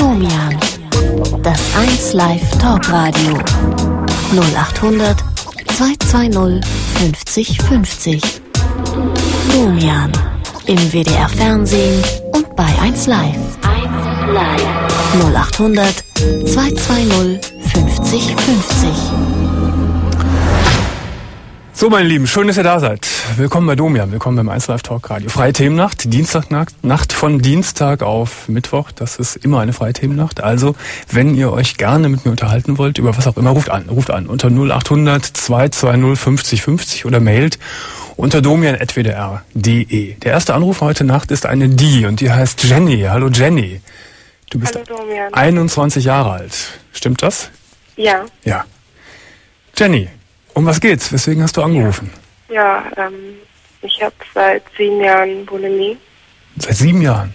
Domian. Das 1 Live Talk Radio. 0800 220 50 50. Domian. Im WDR Fernsehen und bei 1 Live. 1 Live. 0800 220 50 50. So, meine Lieben, schön, dass ihr da seid. Willkommen bei Domian, willkommen beim 1 Live Talk Radio. Freie Themennacht, Dienstagnacht, Nacht von Dienstag auf Mittwoch. Das ist immer eine freie Themennacht. Also, wenn ihr euch gerne mit mir unterhalten wollt, über was auch immer, ruft an, ruft an unter 0800 220 50 50 oder mailt unter domian.wdr.de. Der erste Anruf heute Nacht ist eine Die und die heißt Jenny. Hallo Jenny. Du bist Hallo Domian. 21 Jahre alt. Stimmt das? Ja, Ja. Jenny, um was geht's? Weswegen hast du angerufen? ja, ähm, ich habe seit sieben Jahren Bulimie. Seit sieben Jahren.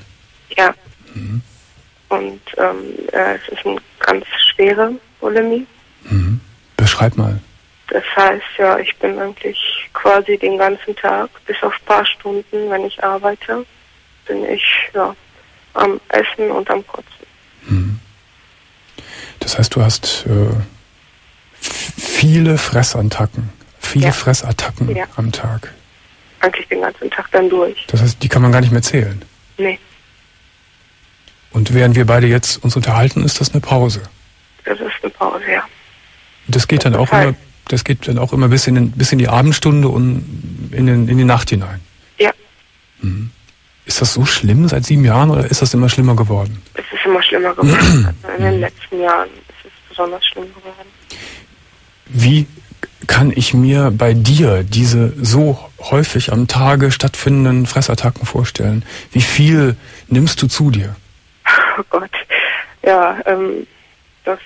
Ja. Und ähm, äh, es ist eine ganz schwere Bulimie. Beschreib mal. Das heißt, ja, ich bin eigentlich quasi den ganzen Tag, bis auf ein paar Stunden, wenn ich arbeite, bin ich ja am Essen und am Kotzen. Das heißt, du hast äh, viele Fressattacken. Viele Ja. Fressattacken Ja. am Tag. Eigentlich den ganzen Tag dann durch. Das heißt, die kann man gar nicht mehr zählen. Nee, Und während wir beide jetzt uns unterhalten, ist das eine Pause. das ist eine Pause, ja. Und das geht dann Das auch ist halt- immer, das geht dann auch immer bis in, den, bis in die Abendstunde und in, den, in die Nacht hinein. Ja, Ist das so schlimm seit sieben Jahren oder ist das immer schlimmer geworden? es ist immer schlimmer geworden. Also in den letzten Jahren ist es besonders schlimm geworden. Wie kann ich mir bei dir diese so häufig am Tage stattfindenden Fressattacken vorstellen? Wie viel nimmst du zu dir? Oh Gott. Ja, ähm, das,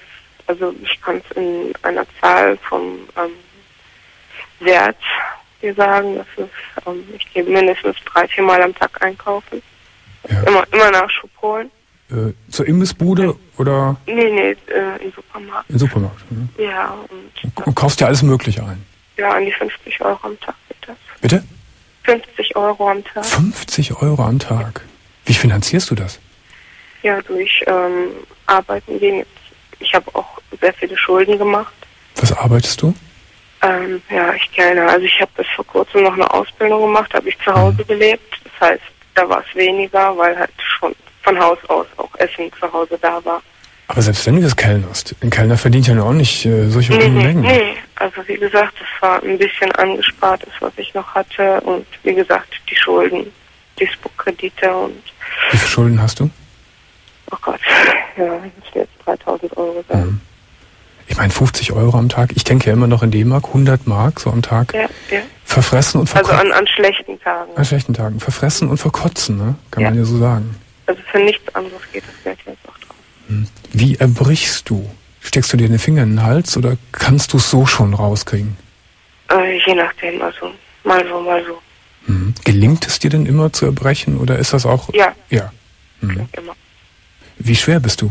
also ich kann es in einer Zahl vom ähm, Wert dir sagen, das ist, ähm, ich gehe mindestens drei, vier Mal am Tag einkaufen. Ja. Immer, immer Nachschub holen. Äh, zur Imbissbude oder Nee, nee, äh, im Supermarkt. im Supermarkt? Ne? Ja, und Und kaufst dir alles Mögliche ein. ja, an die 50 Euro am Tag geht das. Bitte? 50 Euro am Tag. 50 Euro am Tag. Wie finanzierst du das? Ja, durch ähm, Arbeiten gehen. Ich habe auch sehr viele Schulden gemacht. Was arbeitest du? Ähm, ja, ich kenne. Also ich habe bis vor kurzem noch eine Ausbildung gemacht, habe ich zu Hause gelebt. Das heißt, da war es weniger, weil halt schon von Haus aus auch Essen zu Hause da war. Aber selbst wenn du das kellnerst, ein Kellner verdient ja auch nicht äh, solche Nee, nee, Unmengen. nee. Also wie gesagt, das war ein bisschen angespartes, was ich noch hatte. Und wie gesagt, die Schulden, Dispo-Kredite und Wie viele Schulden hast du? oh Gott, ja, das jetzt 3000 Euro sein. Mhm. Ich meine 50 Euro am Tag. Ich denke ja immer noch in D-Mark, 100 Mark so am Tag. Ja, ja. Verfressen und Also verkotzen. an, an schlechten Tagen. an schlechten Tagen. Verfressen und verkotzen, ne? Kann Ja. man ja so sagen. Also für nichts anderes geht das Geld jetzt auch drauf. Wie erbrichst du? Steckst du dir den Finger in den Hals oder kannst du es so schon rauskriegen? Äh, je nachdem, also mal so, mal so. Mhm. Gelingt es dir denn immer zu erbrechen oder ist das auch... Ja, Ja. Mhm. immer. Wie schwer bist du?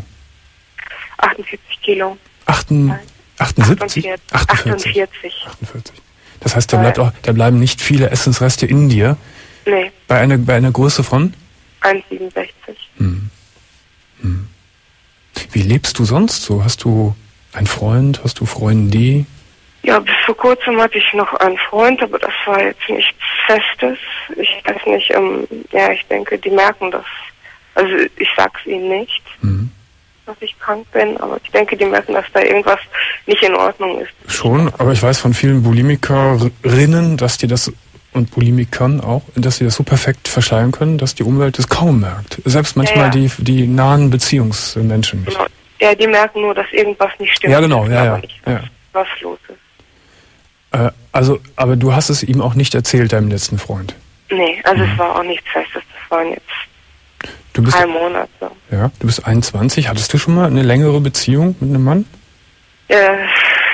48 Kilo. Achten, Nein. 78? 48. 48. 48. Das heißt, da, bleibt auch, da bleiben nicht viele Essensreste in dir. Nee, Bei einer, bei einer Größe von? 1,67. Wie lebst du sonst so? Hast du einen Freund? Hast du Freunde? Ja, bis vor kurzem hatte ich noch einen Freund, aber das war jetzt nichts Festes. Ich weiß nicht, ähm, ja, ich denke, die merken das. Also ich sag's ihnen nicht, Mhm. dass ich krank bin, aber ich denke, die merken, dass da irgendwas nicht in Ordnung ist. Schon, aber ich weiß von vielen Bulimikerinnen, dass die das und Bulimikern auch, dass sie das so perfekt verschleiern können, dass die Umwelt es kaum merkt. Selbst manchmal ja. die die nahen Beziehungsmenschen nicht. Genau. Ja, die merken nur, dass irgendwas nicht stimmt. Ja, genau, ja, ja, Nicht, was, ja. was los ist. Äh, also, aber du hast es ihm auch nicht erzählt, deinem letzten Freund. Nee, also Mhm. es war auch nichts Festes. Das waren jetzt Du bist, drei Monate. ja, du bist 21. Hattest du schon mal eine längere Beziehung mit einem Mann? Äh,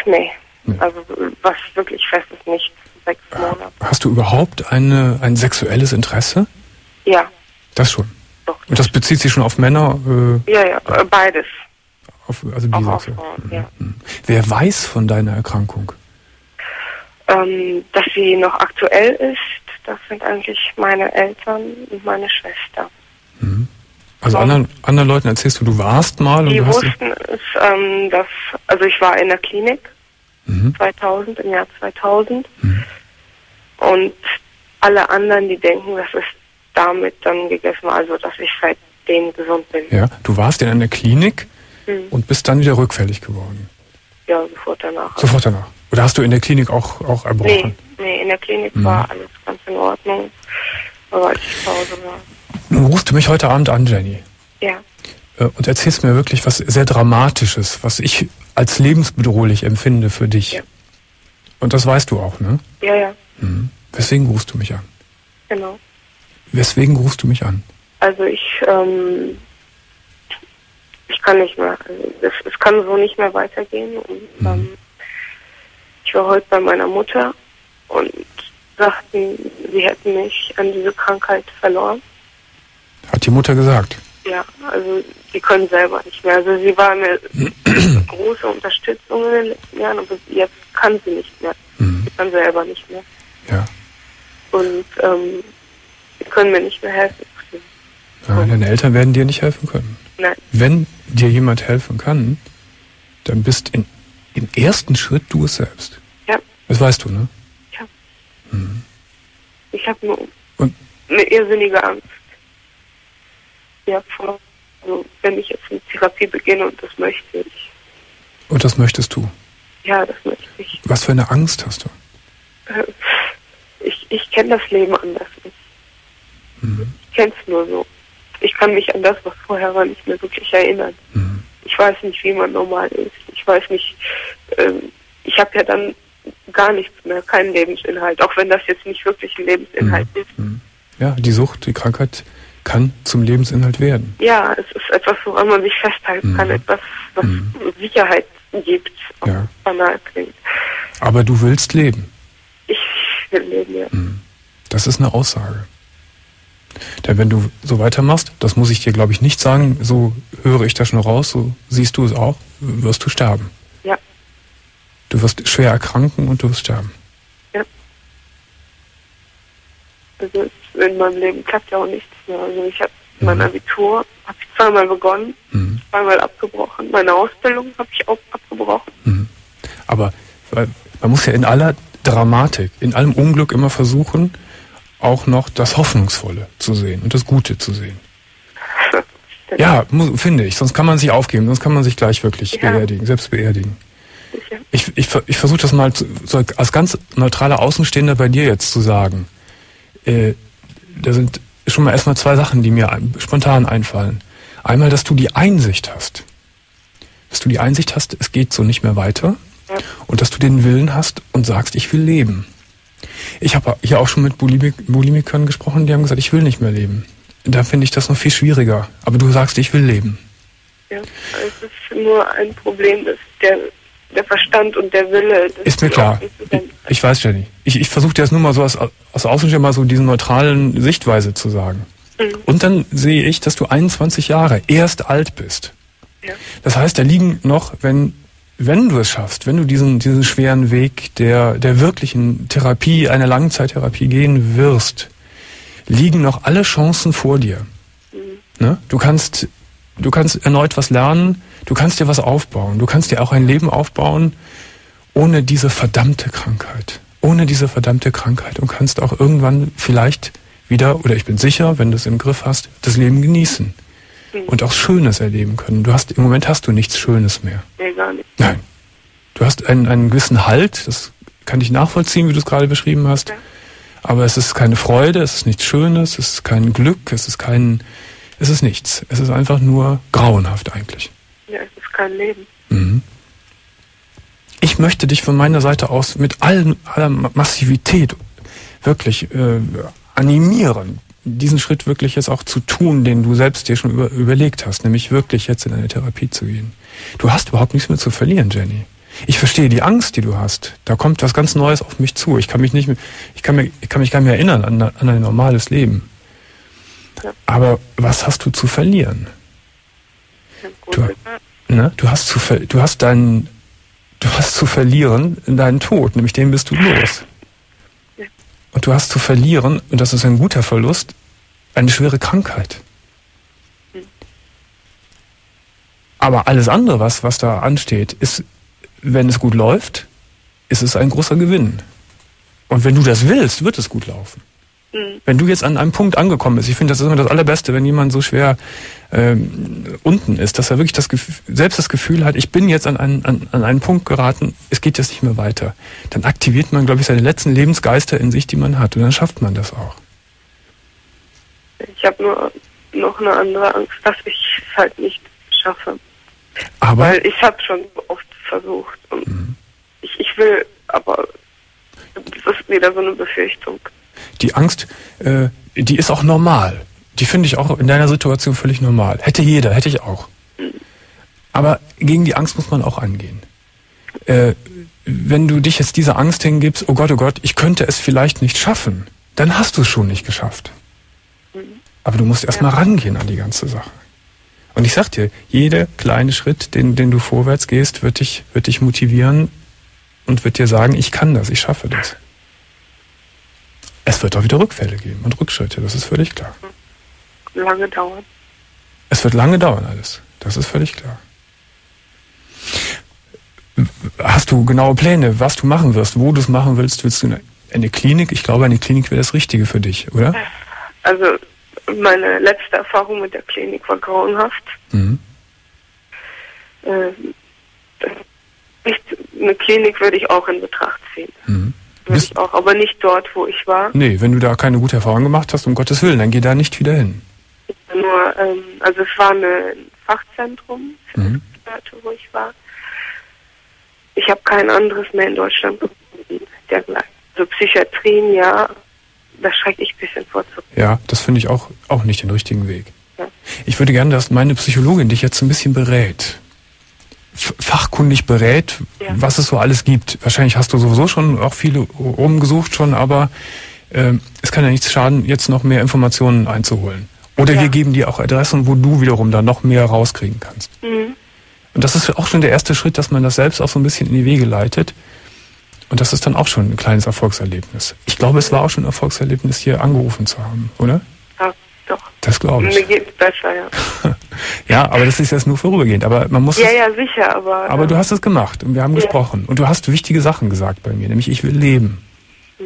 nee. Nee. Also was wirklich Festes nicht. Sechs Monate. Hast du überhaupt eine, ein sexuelles Interesse? Ja, Das schon. doch. Und das bezieht sich schon auf Männer, äh, Ja, ja, äh, beides. auf, also Auch auf. Frauen, ja. Mhm. Wer weiß von deiner Erkrankung? Ähm, dass sie noch aktuell ist, das sind eigentlich meine Eltern und meine Schwester. Also anderen, anderen Leuten erzählst du, du warst mal Die und du wussten es, ähm, dass, also ich war in der Klinik Mhm. 2000, im Jahr 2000. Und alle anderen, die denken, dass es damit dann gegessen war, also dass ich seitdem gesund bin. Ja, du warst in einer Klinik Mhm. und bist dann wieder rückfällig geworden. Ja, sofort danach. Sofort danach. Oder hast du in der Klinik auch, auch Nee, erbrochen? nee, in der Klinik Mhm. war alles ganz in Ordnung. Aber als ich zu Hause war. Nun rufst du mich heute Abend an, Jenny, Ja, und erzählst mir wirklich was sehr Dramatisches, was ich als lebensbedrohlich empfinde für dich. Ja. Und das weißt du auch, ne? ja, ja, Mhm. Weswegen rufst du mich an? genau. Weswegen rufst du mich an? Also ich, ähm, ich kann nicht mehr. Also es, es kann so nicht mehr weitergehen. Und Mhm. ähm, ich war heute bei meiner Mutter und sagten, sie hätten mich an diese Krankheit verloren. Hat die Mutter gesagt. Ja, also sie können selber nicht mehr. Also sie war eine große Unterstützung in den letzten Jahren, aber jetzt kann sie nicht mehr. Mhm. Sie kann selber nicht mehr. Ja. Und ähm, sie können mir nicht mehr helfen. ja. Deine Eltern werden dir nicht helfen können. Nein, Wenn dir jemand helfen kann, dann bist in, im ersten Schritt du es selbst. ja, Das weißt du, ne? ja. Ich habe nur Und eine irrsinnige Angst. Ja, vor, also wenn ich jetzt mit Therapie beginne und das möchte ich. Und das möchtest du. Ja, das möchte ich. Was für eine Angst hast du? Äh, Ich, ich kenne das Leben anders nicht. Ich kenne es nur so. Ich kann mich an das, was vorher war, nicht mehr wirklich erinnern. Mhm. Ich weiß nicht, wie man normal ist. Ich weiß nicht, ähm, ich habe ja dann gar nichts mehr, keinen Lebensinhalt, auch wenn das jetzt nicht wirklich ein Lebensinhalt ist. Ja, die Sucht, die Krankheit kann zum Lebensinhalt werden. Ja, es ist etwas, woran man sich festhalten kann, etwas, was Sicherheit gibt, Ja. banal klingt. Aber du willst leben. Ich will leben, ja. Das ist eine Aussage. Denn wenn du so weitermachst, das muss ich dir, glaube ich, nicht sagen, so höre ich das schon raus, so siehst du es auch, wirst du sterben. Ja, Du wirst schwer erkranken und du wirst sterben. Also in meinem Leben klappt ja auch nichts mehr. Also ich habe Mhm. mein Abitur, habe ich zweimal begonnen, Mhm. zweimal abgebrochen. Meine Ausbildung habe ich auch abgebrochen. Aber weil man muss ja in aller Dramatik, in allem Unglück immer versuchen, auch noch das Hoffnungsvolle zu sehen und das Gute zu sehen. Ja, finde ich. Sonst kann man sich aufgeben, sonst kann man sich gleich wirklich Ja. beerdigen, selbst beerdigen. Ich, ich, ich versuche das mal zu, so als ganz neutraler Außenstehender bei dir jetzt zu sagen. Äh, da sind schon mal erstmal zwei Sachen, die mir spontan einfallen. Einmal, dass du die Einsicht hast. Dass du die Einsicht hast, es geht so nicht mehr weiter. Ja. Und dass du den Willen hast und sagst, ich will leben. Ich habe hier auch schon mit Bulimik Bulimikern gesprochen, die haben gesagt, ich will nicht mehr leben. Da finde ich das noch viel schwieriger. Aber du sagst, ich will leben. Ja, es ist nur ein Problem, dass der, der Verstand und der Wille. Ist mir klar. zusammen- Ich weiß, Jenny. Ich, ich versuche dir das nur mal so aus, aus Außenstehender mal so diesen neutralen Sichtweise zu sagen. Mhm. Und dann sehe ich, dass du 21 Jahre erst alt bist. Ja. Das heißt, da liegen noch, wenn, wenn du es schaffst, wenn du diesen, diesen schweren Weg der, der wirklichen Therapie, einer Langzeittherapie gehen wirst, liegen noch alle Chancen vor dir. Ne? Du kannst, du kannst erneut was lernen, du kannst dir was aufbauen, du kannst dir auch ein Leben aufbauen, ohne diese verdammte Krankheit. Ohne diese verdammte Krankheit und kannst auch irgendwann vielleicht wieder, oder ich bin sicher, wenn du es im Griff hast, das Leben genießen. Und auch Schönes erleben können. Du hast, im Moment hast du nichts Schönes mehr. Nee, gar nicht. Nein. Du hast einen, einen gewissen Halt, das kann ich nachvollziehen, wie du es gerade beschrieben hast. Ja. Aber es ist keine Freude, es ist nichts Schönes, es ist kein Glück, es ist kein, es ist nichts. Es ist einfach nur grauenhaft eigentlich. Ja, es ist kein Leben. Mhm. Ich möchte dich von meiner Seite aus mit allen, aller Massivität wirklich äh, animieren, diesen Schritt wirklich jetzt auch zu tun, den du selbst dir schon über, überlegt hast, nämlich wirklich jetzt in eine Therapie zu gehen. Du hast überhaupt nichts mehr zu verlieren, Jenny. Ich verstehe die Angst, die du hast. Da kommt was ganz Neues auf mich zu. Ich kann mich nicht, mehr- ich kann mich, ich kann mich gar nicht mehr erinnern an, an ein normales Leben. Aber was hast du zu verlieren? Du, ne? du hast zu ver du hast deinen du hast zu verlieren deinen Tod, nämlich den bist du los. Und du hast zu verlieren, und das ist ein guter Verlust, eine schwere Krankheit. Aber alles andere, was, was da ansteht, ist, wenn es gut läuft, ist es ein großer Gewinn. Und wenn du das willst, wird es gut laufen. Mhm. Wenn du jetzt an einem Punkt angekommen bist, ich finde, das ist immer das Allerbeste, wenn jemand so schwer ähm, unten ist, dass er wirklich das Gefühl, selbst das Gefühl hat, ich bin jetzt an einen, an, an einen Punkt geraten, es geht jetzt nicht mehr weiter. Dann aktiviert man, glaube ich, seine letzten Lebensgeister in sich, die man hat. Und dann schafft man das auch. Ich habe nur noch eine andere Angst, dass ich es halt nicht schaffe. Aber Weil ich habe schon oft versucht. Und mhm. ich, ich will, aber das ist wieder so eine Befürchtung. Die Angst, äh, die ist auch normal. Die finde ich auch in deiner Situation völlig normal. Hätte jeder, hätte ich auch. Aber gegen die Angst muss man auch angehen. Äh, wenn du dich jetzt dieser Angst hingibst, oh Gott, oh Gott, ich könnte es vielleicht nicht schaffen, dann hast du es schon nicht geschafft. Aber du musst erstmal ja. rangehen an die ganze Sache. Und ich sag dir, jeder kleine Schritt, den, den du vorwärts gehst, wird dich, wird dich motivieren und wird dir sagen, ich kann das, ich schaffe das. Es wird auch wieder Rückfälle geben und Rückschritte, das ist völlig klar. Lange dauern. Es wird lange dauern alles, das ist völlig klar. Hast du genaue Pläne, was du machen wirst, wo du es machen willst? Willst du eine, Klinik? Ich glaube, eine Klinik wäre das Richtige für dich, oder? Also meine letzte Erfahrung mit der Klinik war grauenhaft. Mhm. Äh, nicht, eine Klinik würde ich auch in Betracht ziehen. Mhm. Würde ich auch, aber nicht dort, wo ich war. Nee, wenn du da keine gute Erfahrung gemacht hast, um Gottes Willen, dann geh da nicht wieder hin. Nur, ähm, also es war ein Fachzentrum für mhm. Leute, wo ich war. Ich habe kein anderes mehr in Deutschland gefunden, dergleichen. Also Psychiatrien, ja, da schrecke ich ein bisschen vor. Ja, das finde ich auch, auch nicht den richtigen Weg. Ja. Ich würde gerne, dass meine Psychologin dich jetzt ein bisschen berät. Fachkundig berät, ja. was es so alles gibt. Wahrscheinlich hast du sowieso schon auch viele rumgesucht schon, aber äh, es kann ja nichts schaden, jetzt noch mehr Informationen einzuholen. Oder ja. wir geben dir auch Adressen, wo du wiederum da noch mehr rauskriegen kannst. Mhm. Und das ist auch schon der erste Schritt, dass man das selbst auch so ein bisschen in die Wege leitet. Und das ist dann auch schon ein kleines Erfolgserlebnis. Ich glaube, es war auch schon ein Erfolgserlebnis, hier angerufen zu haben, oder? Ja, doch. Das glaube ich. Mir geht es besser, ja. ja, aber das ist jetzt nur vorübergehend. Aber man muss. Ja, ja, sicher, aber. Aber du hast es gemacht und wir haben ja. gesprochen. Und du hast wichtige Sachen gesagt bei mir, nämlich ich will leben. Mhm.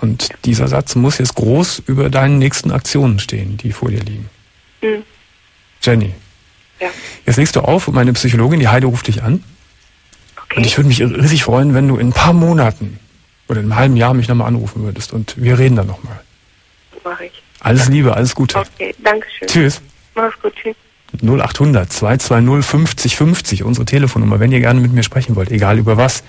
Und dieser Satz muss jetzt groß über deinen nächsten Aktionen stehen, die vor dir liegen. Mhm. Jenny. Ja. Jetzt legst du auf und meine Psychologin, die Heide, ruft dich an. Und ich würde mich riesig freuen, wenn du in ein paar Monaten oder in einem halben Jahr mich nochmal anrufen würdest und wir reden dann nochmal. Mach ich. Alles Liebe, alles Gute. Okay, danke schön. Tschüss. Mach's gut, tschüss. 0800 220 50 50, unsere Telefonnummer, wenn ihr gerne mit mir sprechen wollt, egal über was.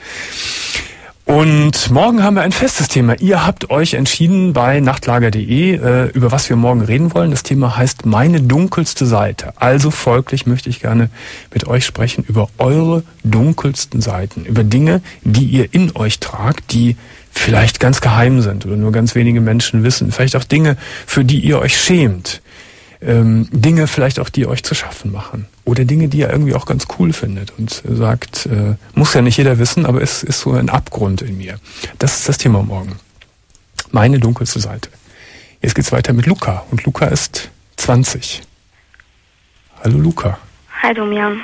Und morgen haben wir ein festes Thema. Ihr habt euch entschieden bei nachtlager.de, äh, über was wir morgen reden wollen. Das Thema heißt meine dunkelste Seite. Also folglich möchte ich gerne mit euch sprechen über eure dunkelsten Seiten, über Dinge, die ihr in euch tragt, die vielleicht ganz geheim sind oder nur ganz wenige Menschen wissen. Vielleicht auch Dinge, für die ihr euch schämt ähm, Dinge vielleicht auch, die euch zu schaffen machen. Oder Dinge, die ihr irgendwie auch ganz cool findet und sagt, äh, muss ja nicht jeder wissen, aber es ist so ein Abgrund in mir. Das ist das Thema morgen. Meine dunkelste Seite. Jetzt geht's weiter mit Luca und Luca ist 20. Hallo Luca. Hi Domian.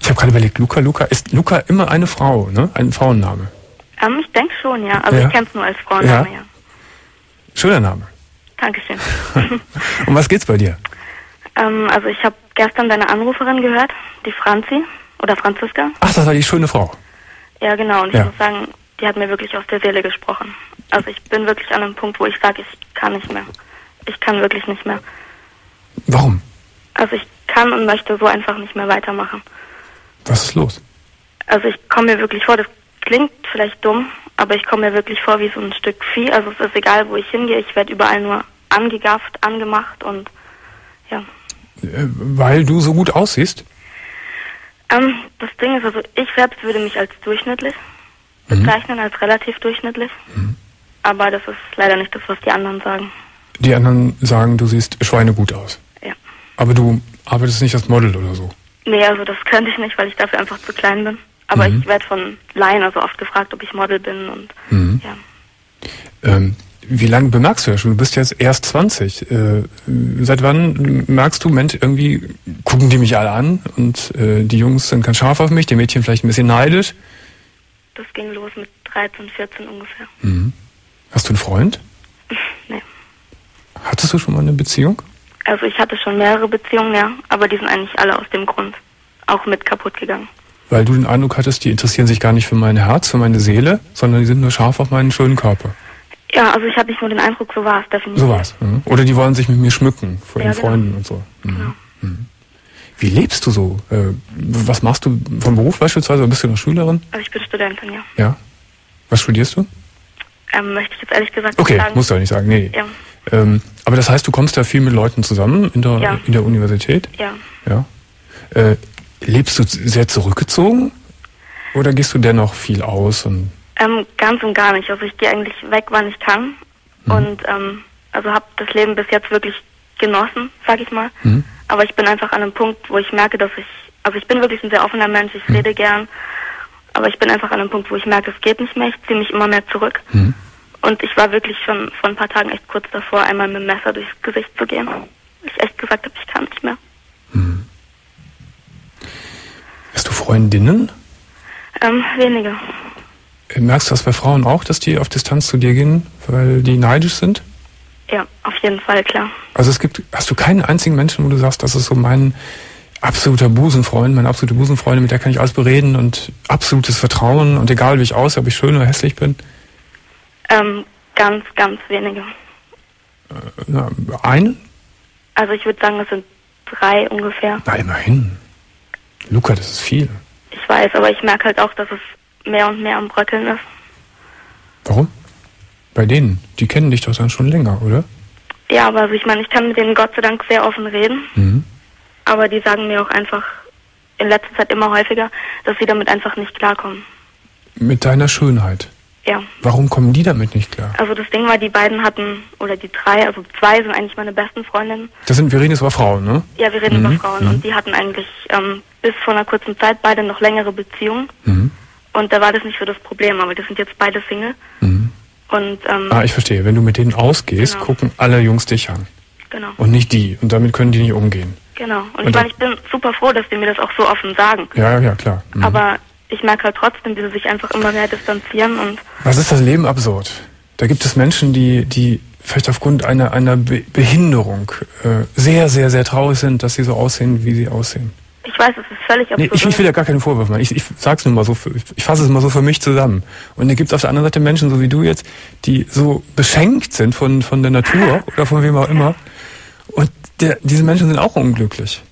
Ich habe gerade überlegt, Luca, Luca, ist Luca immer eine Frau, ne? Ein Frauenname? Ähm, ich denke schon, ja. Also ja. ich kenne es nur als Frauenname, ja. ja. Schöner Name. Dankeschön. um was geht's bei dir? Ähm, also ich habe gestern deine Anruferin gehört, die Franzi oder Franziska. Ach, das war die schöne Frau. Ja, genau. Und ich ja. muss sagen, die hat mir wirklich aus der Seele gesprochen. Also ich bin wirklich an einem Punkt, wo ich sage, ich kann nicht mehr. Ich kann wirklich nicht mehr. Warum? Also ich kann und möchte so einfach nicht mehr weitermachen. Was ist los? Also ich komme mir wirklich vor, das klingt vielleicht dumm, aber ich komme mir wirklich vor wie so ein Stück Vieh. Also es ist egal, wo ich hingehe, ich werde überall nur angegafft, angemacht und ja. Äh, weil du so gut aussiehst? Ähm, das Ding ist also, ich selbst würde mich als durchschnittlich mhm. bezeichnen, als relativ durchschnittlich. Mhm. Aber das ist leider nicht das, was die anderen sagen. Die anderen sagen, du siehst schweinegut aus. Ja. Aber du arbeitest nicht als Model oder so? Nee, also das könnte ich nicht, weil ich dafür einfach zu klein bin. Aber mhm. ich werde von Laien also oft gefragt, ob ich Model bin und mhm. ja. Ähm, wie lange bemerkst du ja schon? Du bist jetzt erst 20. Äh, seit wann merkst du, Mensch, irgendwie gucken die mich alle an und äh, die Jungs sind ganz scharf auf mich, die Mädchen vielleicht ein bisschen neidisch? Das ging los mit 13, 14 ungefähr. Mhm. Hast du einen Freund? nee. Hattest du schon mal eine Beziehung? Also ich hatte schon mehrere Beziehungen, ja, aber die sind eigentlich alle aus dem Grund auch mit kaputt gegangen. Weil du den Eindruck hattest, die interessieren sich gar nicht für mein Herz, für meine Seele, sondern die sind nur scharf auf meinen schönen Körper. Ja, also ich hatte nicht nur den Eindruck, so war es definitiv. So war es. Mhm. Oder die wollen sich mit mir schmücken vor Ja, ihren genau. Freunden und so. Mhm. Genau. Mhm. Wie lebst du so? Äh, was machst du vom Beruf beispielsweise? Oder bist du noch Schülerin? Also ich bin Studentin, ja. Ja. Was studierst du? Ähm, möchte ich jetzt ehrlich gesagt Okay, nicht sagen. musst du ja nicht sagen. Nee. Ja, Ähm, aber das heißt, du kommst da viel mit Leuten zusammen in der, Ja. in der Universität? ja. Ja. Äh, lebst du sehr zurückgezogen? Oder gehst du dennoch viel aus und Ähm, ganz und gar nicht. Also ich gehe eigentlich weg, wann ich kann. Mhm. Und ähm, also habe das Leben bis jetzt wirklich genossen, sag ich mal. Mhm. Aber ich bin einfach an einem Punkt, wo ich merke, dass ich, also ich bin wirklich ein sehr offener Mensch, ich Mhm. rede gern. Aber ich bin einfach an einem Punkt, wo ich merke, es geht nicht mehr, ich ziehe mich immer mehr zurück. Mhm. Und ich war wirklich schon vor ein paar Tagen echt kurz davor, einmal mit dem Messer durchs Gesicht zu gehen. Ich echt gesagt habe, ich kann nicht mehr. Hast du Freundinnen? Ähm, weniger. Äh, Merkst du das bei Frauen auch, dass die auf Distanz zu dir gehen, weil die neidisch sind? Ja, auf jeden Fall, klar. Also es gibt, hast du keinen einzigen Menschen, wo du sagst, das ist so mein absoluter Busenfreund, meine absolute Busenfreundin, mit der kann ich alles bereden und absolutes Vertrauen und egal wie ich aussehe, ob ich schön oder hässlich bin. Ähm, ganz, ganz wenige. Na, einen? Also ich würde sagen, es sind drei ungefähr. Na, immerhin. Luca, das ist viel. Ich weiß, aber ich merke halt auch, dass es mehr und mehr am Bröckeln ist. Warum? Bei denen. Die kennen dich doch dann schon länger, oder? Ja, aber also ich meine, ich kann mit denen Gott sei Dank sehr offen reden, Mhm. aber die sagen mir auch einfach in letzter Zeit immer häufiger, dass sie damit einfach nicht klarkommen. Mit deiner Schönheit. Ja. Warum kommen die damit nicht klar? Also das Ding war, die beiden hatten, oder die drei, also zwei sind eigentlich meine besten Freundinnen. Das sind, wir reden jetzt über Frauen, ne? Ja, wir reden Mhm, über Frauen und die hatten eigentlich ähm, bis vor einer kurzen Zeit beide noch längere Beziehungen Mhm. und da war das nicht so das Problem, aber die sind jetzt beide Single Mhm. und ähm, Ah, ich verstehe. Wenn du mit denen ausgehst, Genau. gucken alle Jungs dich an. genau, Und nicht die. Und damit können die nicht umgehen. genau. Und, Und ich meine, ich bin super froh, dass die mir das auch so offen sagen. Ja, ja, klar. Mhm. Aber ich merke halt trotzdem, wie sie sich einfach immer mehr distanzieren und Was ist das Leben absurd? Da gibt es Menschen, die, die vielleicht aufgrund einer, einer Be Behinderung äh, sehr, sehr, sehr traurig sind, dass sie so aussehen, wie sie aussehen. ich weiß, es ist völlig Nee, absurd. ich, ich will ja gar keinen Vorwurf machen. Ich, ich sag's nur mal so, für, ich, fasse es mal so für mich zusammen. Und da gibt es auf der anderen Seite Menschen, so wie du jetzt, die so beschenkt sind von, von der Natur oder von wem auch immer. Und der, diese Menschen sind auch unglücklich.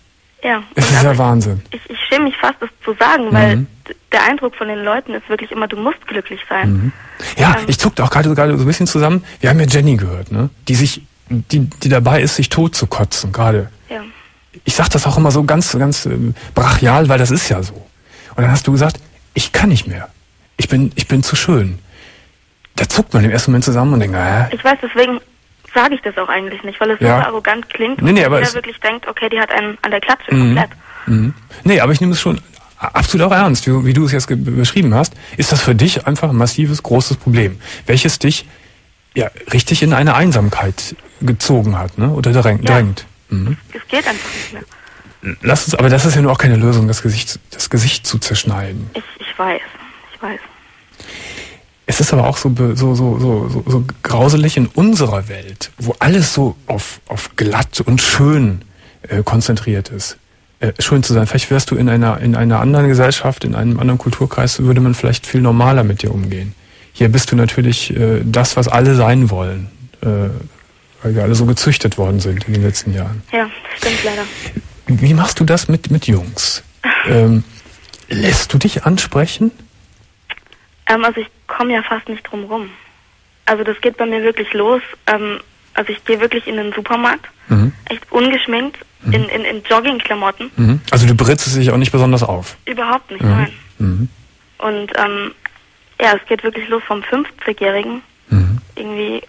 ja. Es ist ja Wahnsinn. ich, ich schäme mich fast, das zu sagen, weil Mhm. Der Eindruck von den Leuten ist wirklich immer, du musst glücklich sein. Ja, Ähm. ich zuckte auch gerade so ein bisschen zusammen. Wir haben ja Jenny gehört, ne? Die sich, die, die dabei ist, sich tot zu kotzen, gerade. Ja. Ich sag das auch immer so ganz, ganz ähm, brachial, weil das ist ja so. Und dann hast du gesagt, ich kann nicht mehr. Ich bin, ich bin zu schön. Da zuckt man im ersten Moment zusammen und denkt, äh, Ich weiß, deswegen sage ich das auch eigentlich nicht, weil es Ja. super arrogant klingt Nee, nee, und aber jeder wirklich denkt, okay, die hat einen an der Klatsche Mhm. komplett. Mhm. Nee, aber ich nehme es schon absolut auch ernst, wie, wie du es jetzt beschrieben hast. Ist das für dich einfach ein massives, großes Problem, welches dich ja richtig in eine Einsamkeit gezogen hat, ne? Oder drängt. Ja. Mhm. Es geht einfach nicht mehr. Lass uns, aber das ist ja nur auch keine Lösung, das Gesicht, das Gesicht zu zerschneiden. Ich, ich weiß, ich weiß. Es ist aber auch so, so, so, so, so grauselig in unserer Welt, wo alles so auf, auf glatt und schön äh, konzentriert ist. Äh, schön zu sein. Vielleicht wärst du in einer, in einer anderen Gesellschaft, in einem anderen Kulturkreis, würde man vielleicht viel normaler mit dir umgehen. Hier bist du natürlich äh, das, was alle sein wollen, äh, weil wir alle so gezüchtet worden sind in den letzten Jahren. Ja, stimmt leider. Wie machst du das mit, mit Jungs? Ähm, lässt du dich ansprechen? Ähm, also ich komme ja fast nicht drum rum. Also das geht bei mir wirklich los. Ähm, also ich gehe wirklich in den Supermarkt, Mhm. echt ungeschminkt, in, in, in Joggingklamotten. Mhm. Also du berittst dich auch nicht besonders auf. Überhaupt nicht, Mhm. nein. Mhm. Und ähm, ja, es geht wirklich los vom 50-Jährigen, Mhm. irgendwie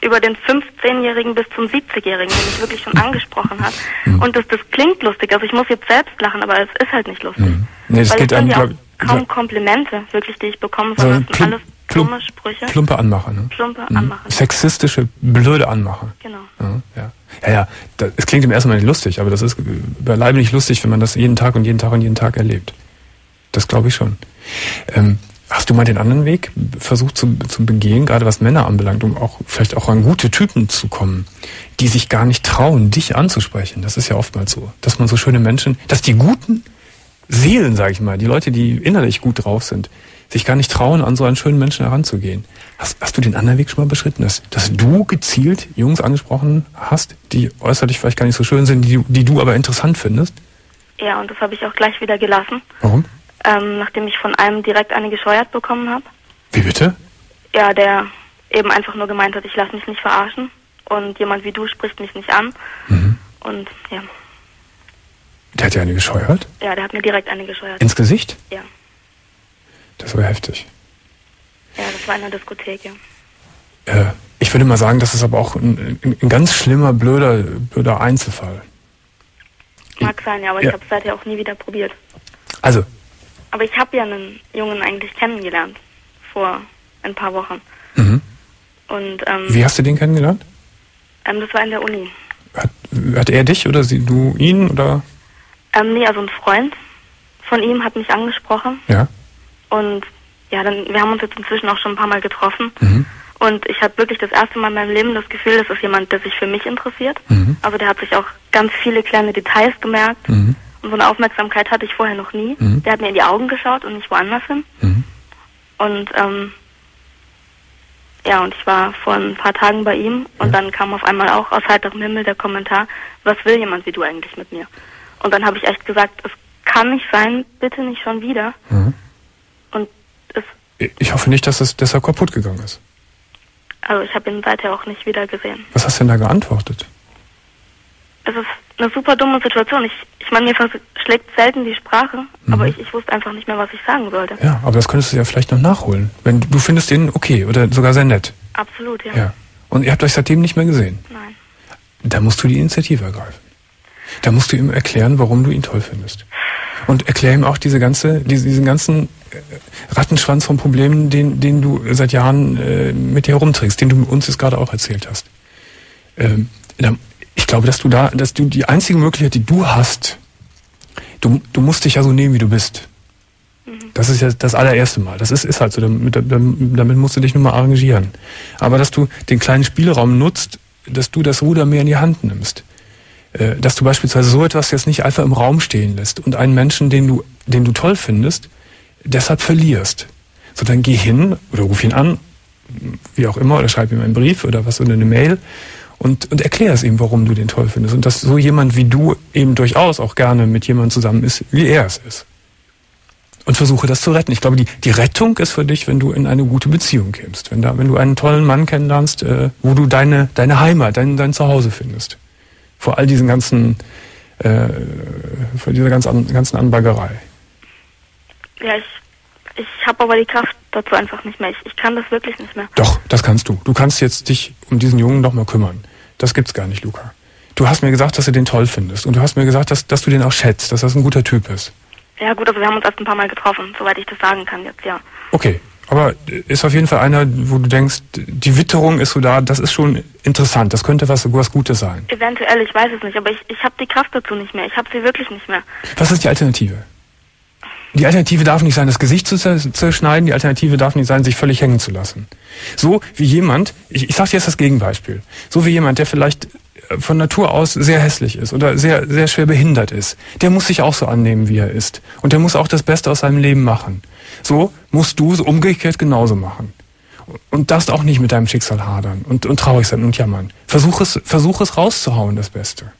über den 15-Jährigen bis zum 70-Jährigen, den ich wirklich schon angesprochen hat. Mhm. Und das, das klingt lustig. Also ich muss jetzt selbst lachen, aber es ist halt nicht lustig. Mhm. Nee, Weil geht es einem, ja kaum Komplimente, wirklich, die ich bekomme, sondern es sind alles dumme Sprüche. Plumpe Anmacher, ne? Plumpe mhm. Anmacher. Sexistische, blöde Anmacher. Genau. Ja, ja. Ja, ja, es klingt im ersten Mal nicht lustig, aber das ist beileibe nicht lustig, wenn man das jeden Tag und jeden Tag und jeden Tag erlebt. Das glaube ich schon. Ähm, hast du mal den anderen Weg versucht zu, zu begehen, gerade was Männer anbelangt, um auch vielleicht auch an gute Typen zu kommen, die sich gar nicht trauen, dich anzusprechen? Das ist ja oftmals so, dass man so schöne Menschen, dass die guten Seelen, sage ich mal, die Leute, die innerlich gut drauf sind, sich gar nicht trauen, an so einen schönen Menschen heranzugehen. Hast, hast du den anderen Weg schon mal beschritten, dass, dass du gezielt Jungs angesprochen hast, die äußerlich vielleicht gar nicht so schön sind, die, die du aber interessant findest? Ja, und das habe ich auch gleich wieder gelassen. Warum? Ähm, nachdem ich von einem direkt eine gescheuert bekommen habe. Wie bitte? Ja, der eben einfach nur gemeint hat, ich lasse mich nicht verarschen und jemand wie du spricht mich nicht an. Mhm. Und ja. Der hat ja eine gescheuert? Ja, der hat mir direkt eine gescheuert. Ins Gesicht? Ja. Das war heftig. Ja, das war in der Diskothek, ja. Äh, ich würde mal sagen, das ist aber auch ein, ein ganz schlimmer, blöder, blöder Einzelfall. Mag sein, ja, aber Ja. ich habe es seither auch nie wieder probiert. Also, Aber ich habe ja einen Jungen eigentlich kennengelernt vor ein paar Wochen. mhm. Und ähm, wie hast du den kennengelernt? ähm, das war in der Uni. Hat, hat er dich oder sie, du ihn oder? Ähm, nee, also ein Freund von ihm hat mich angesprochen Ja. Und ja, dann wir haben uns jetzt inzwischen auch schon ein paar Mal getroffen Mhm. und ich hatte wirklich das erste Mal in meinem Leben das Gefühl, das ist jemand, der sich für mich interessiert. Mhm. Also der hat sich auch ganz viele kleine Details gemerkt Mhm. und so eine Aufmerksamkeit hatte ich vorher noch nie. Mhm. Der hat mir in die Augen geschaut und nicht woanders hin. Mhm. Und ähm, ja, und ich war vor ein paar Tagen bei ihm und Ja. dann kam auf einmal auch aus heiterem Himmel der Kommentar, was will jemand wie du eigentlich mit mir? Und dann habe ich echt gesagt, es kann nicht sein, bitte nicht schon wieder. Ich hoffe nicht, dass es deshalb kaputt gegangen ist. also ich habe ihn seither auch nicht wieder gesehen. Was hast du denn da geantwortet? Es ist eine super dumme Situation. Ich, ich meine, mir verschlägt selten die Sprache, Mhm. aber ich, ich wusste einfach nicht mehr, was ich sagen sollte. Ja, aber das könntest du ja vielleicht noch nachholen. Wenn du, findest ihn okay oder sogar sehr nett. Absolut, ja. Ja. Und ihr habt euch seitdem nicht mehr gesehen. Nein. Da musst du die Initiative ergreifen. Da musst du ihm erklären, warum du ihn toll findest. Und erklär ihm auch diese ganze, diese, diesen ganzen äh, Rattenschwanz von Problemen, den, den du seit Jahren äh, mit dir herumträgst, den du uns jetzt gerade auch erzählt hast. Ähm, ich glaube, dass du da, dass du die einzige Möglichkeit, die du hast, du, du musst dich ja so nehmen, wie du bist. Das ist ja das allererste Mal. Das ist, ist halt so. Damit, damit musst du dich nur mal arrangieren. Aber dass du den kleinen Spielraum nutzt, dass du das Ruder mehr in die Hand nimmst. Äh, Dass du beispielsweise so etwas jetzt nicht einfach im Raum stehen lässt und einen Menschen, den du, den du toll findest, deshalb verlierst. So, dann geh hin oder ruf ihn an, wie auch immer, oder schreib ihm einen Brief oder was oder eine Mail und, und erklär es ihm, warum du den toll findest. Und dass so jemand wie du eben durchaus auch gerne mit jemandem zusammen ist, wie er es ist. Und versuche das zu retten. Ich glaube, die, die Rettung ist für dich, wenn du in eine gute Beziehung kämst. Wenn, da, wenn du einen tollen Mann kennenlernst, äh, wo du deine, deine Heimat, dein, dein Zuhause findest. Vor all diesen ganzen, äh, vor dieser ganzen, ganzen Anbaggerei. Ja, ich, ich habe aber die Kraft dazu einfach nicht mehr. Ich, ich kann das wirklich nicht mehr. Doch, das kannst du. Du kannst jetzt dich um diesen Jungen noch mal kümmern. Das gibt's gar nicht, Luca. Du hast mir gesagt, dass du den toll findest. Und du hast mir gesagt, dass, dass du den auch schätzt, dass das ein guter Typ ist. Ja gut, also wir haben uns erst ein paar Mal getroffen, soweit ich das sagen kann jetzt, ja. Okay. Aber ist auf jeden Fall einer, wo du denkst, die Witterung ist so da, das ist schon interessant. Das könnte was, was Gutes sein. Eventuell, ich weiß es nicht, aber ich, ich habe die Kraft dazu nicht mehr. Ich habe sie wirklich nicht mehr. Was ist die Alternative? Die Alternative darf nicht sein, das Gesicht zu zer- zerschneiden. Die Alternative darf nicht sein, sich völlig hängen zu lassen. So wie jemand, ich, ich sage dir jetzt das Gegenbeispiel, so wie jemand, der vielleicht von Natur aus sehr hässlich ist oder sehr, sehr schwer behindert ist, der muss sich auch so annehmen, wie er ist. Und der muss auch das Beste aus seinem Leben machen. So musst du es umgekehrt genauso machen. Und darfst auch nicht mit deinem Schicksal hadern und, und traurig sein und jammern. Versuch es, versuch es rauszuhauen, das Beste.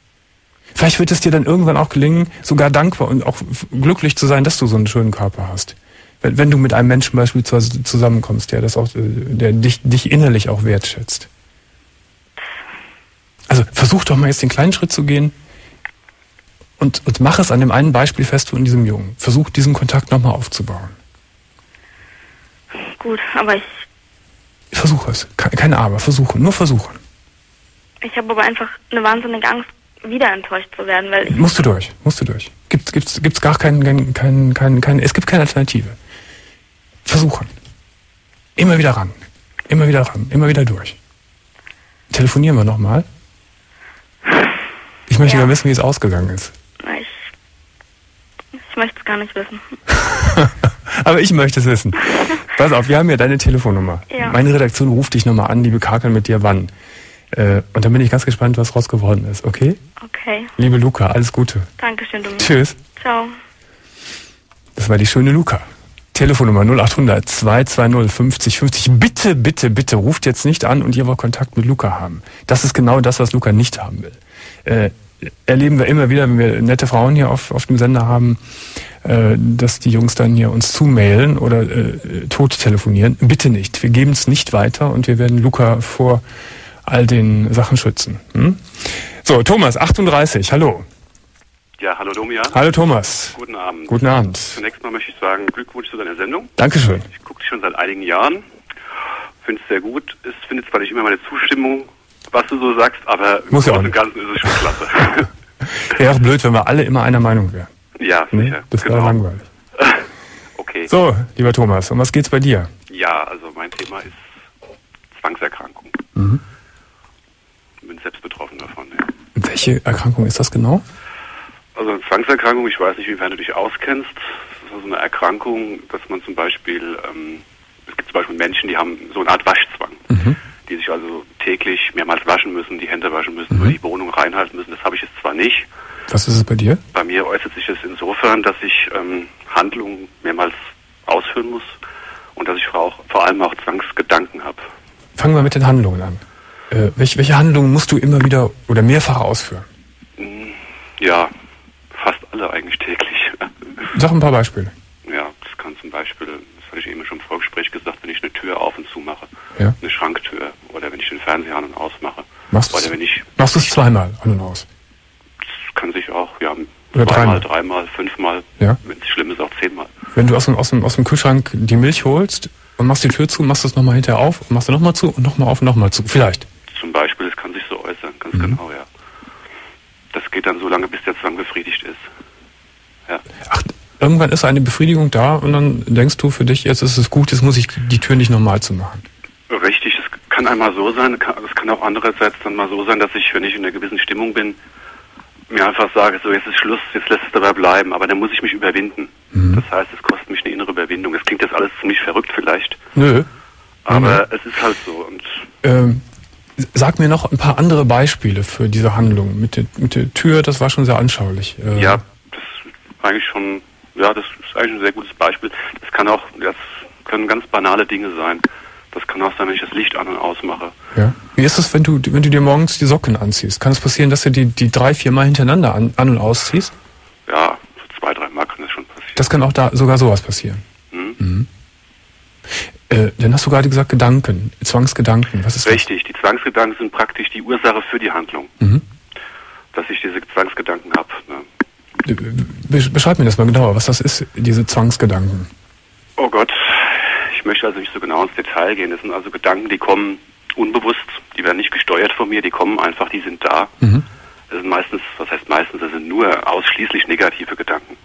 Vielleicht wird es dir dann irgendwann auch gelingen, sogar dankbar und auch glücklich zu sein, dass du so einen schönen Körper hast. Wenn, wenn du mit einem Menschen beispielsweise zusammenkommst, der das auch, äh, der dich, dich innerlich auch wertschätzt. Also versuch doch mal jetzt den kleinen Schritt zu gehen und, und mach es an dem einen Beispiel fest von diesem Jungen. Versuch diesen Kontakt nochmal aufzubauen. Gut, aber ich, Versuch es. Ke- Keine Aber, versuchen, nur versuchen. ich habe aber einfach eine wahnsinnige Angst, wieder enttäuscht zu werden, weil ich, Musst du durch, musst du durch. Gibt, gibt's, gibt's gar keinen, keinen, keinen, keinen, keinen, es gibt keine Alternative. Versuchen. Immer wieder ran. Immer wieder ran. Immer wieder durch. Telefonieren wir nochmal. Ich möchte Ja. wissen, wie es ausgegangen ist. Ich, ich möchte es gar nicht wissen. Aber ich möchte es wissen. Pass auf, wir haben ja deine Telefonnummer. Ja. Meine Redaktion ruft dich nochmal an, die bekakeln mit dir wann. Äh, und dann bin ich ganz gespannt, was raus geworden ist, okay? Okay. Liebe Luca, alles Gute. Dankeschön, Dominik. Tschüss. Ciao. Das war die schöne Luca. Telefonnummer 0800 220 50 50. Bitte, bitte, bitte ruft jetzt nicht an und ihr wollt Kontakt mit Luca haben. Das ist genau das, was Luca nicht haben will. Äh, erleben wir immer wieder, wenn wir nette Frauen hier auf, auf dem Sender haben, äh, dass die Jungs dann hier uns zumailen oder äh, tot telefonieren. Bitte nicht. Wir geben es nicht weiter und wir werden Luca vor all den Sachen schützen. Hm? So, Thomas, 38, hallo. Ja, hallo Domian. Hallo Thomas. Guten Abend. Guten Abend. Zunächst mal möchte ich sagen, Glückwunsch zu deiner Sendung. Dankeschön. Ich gucke dich schon seit einigen Jahren. Finde es sehr gut. Es findet zwar nicht immer meine Zustimmung, was du so sagst, aber im Muss auch Großen und Ganzen ist es schon klasse. Wäre auch blöd, wenn wir alle immer einer Meinung wären. ja, sicher. Das wäre genau. langweilig. Okay. So, lieber Thomas, um was geht's bei dir? Ja, also mein Thema ist Zwangserkrankung. Mhm. Bin selbst betroffen davon. Ja. Welche Erkrankung ist das genau? Zwangserkrankung, ich weiß nicht, inwiefern du dich auskennst. Das ist also eine Erkrankung, dass man zum Beispiel, ähm, es gibt zum Beispiel Menschen, die haben so eine Art Waschzwang, Mhm. die sich also täglich mehrmals waschen müssen, die Hände waschen müssen, oder die Wohnung reinhalten müssen. Das habe ich jetzt zwar nicht. Was ist es bei dir? Bei mir äußert sich das insofern, dass ich ähm, Handlungen mehrmals ausführen muss und dass ich vor, auch, vor allem auch Zwangsgedanken habe. Fangen wir mit den Handlungen an. Äh, welche, welche Handlungen musst du immer wieder oder mehrfach ausführen? Ja, fast alle eigentlich täglich. Sag ein paar Beispiele. Ja, das kann zum Beispiel, das hatte ich eben schon im Vorgespräch gesagt, wenn ich eine Tür auf und zu mache, Ja. eine Schranktür oder wenn ich den Fernseher an und ausmache. Machst oder du's- wenn ich, Machst du es zweimal an und aus? das kann sich auch, ja, Oder zweimal, dreimal. dreimal, fünfmal, Ja. wenn es schlimm ist, auch zehnmal. Wenn du aus dem, aus, dem, aus dem Kühlschrank die Milch holst und machst die Tür zu, machst du es nochmal hinterher auf, und machst du nochmal zu und nochmal auf und nochmal zu. Vielleicht. Zum Beispiel, das kann sich so äußern, Mhm. ganz genau, ja. Das geht dann so lange, bis der Zwang befriedigt ist. Ja. Ach, irgendwann ist eine Befriedigung da und dann denkst du für dich, jetzt ist es gut, jetzt muss ich die Tür nicht nochmal zu machen. Richtig, es kann einmal so sein, es kann auch andererseits dann mal so sein, dass ich, wenn ich in einer gewissen Stimmung bin, mir einfach sage, so jetzt ist Schluss, jetzt lässt es dabei bleiben, aber dann muss ich mich überwinden. Mhm. Das heißt, es kostet mich eine innere Überwindung. Es klingt jetzt alles ziemlich verrückt vielleicht, Nö. aber Mhm. es ist halt so. Und Ähm, sag mir noch ein paar andere Beispiele für diese Handlung. Mit der, mit der Tür, das war schon sehr anschaulich. Äh, ja, das ist eigentlich schon, ja, das ist eigentlich ein sehr gutes Beispiel. Das kann auch, das können ganz banale Dinge sein. Das kann auch sein, wenn ich das Licht an und ausmache. ja. Wie ist es, wenn du, wenn du dir morgens die Socken anziehst? Kann es passieren, dass du die, die drei, vier Mal hintereinander an, an und ausziehst? Ja, so zwei, drei Mal kann das schon passieren. Das kann auch da sogar sowas passieren. Mhm. Äh, dann hast du gerade gesagt Gedanken, Zwangsgedanken. Was ist Richtig, die Zwangsgedanken sind praktisch die Ursache für die Handlung. Mhm. Dass ich diese Zwangsgedanken habe. Ne? das? Be beschreib mir das mal genauer, was das ist, diese Zwangsgedanken. Oh Gott, ich möchte also nicht so genau ins Detail gehen. Das sind also Gedanken, die kommen unbewusst, die werden nicht gesteuert von mir, die kommen einfach, die sind da. Mhm. Das sind meistens, was heißt meistens, das sind nur ausschließlich negative Gedanken.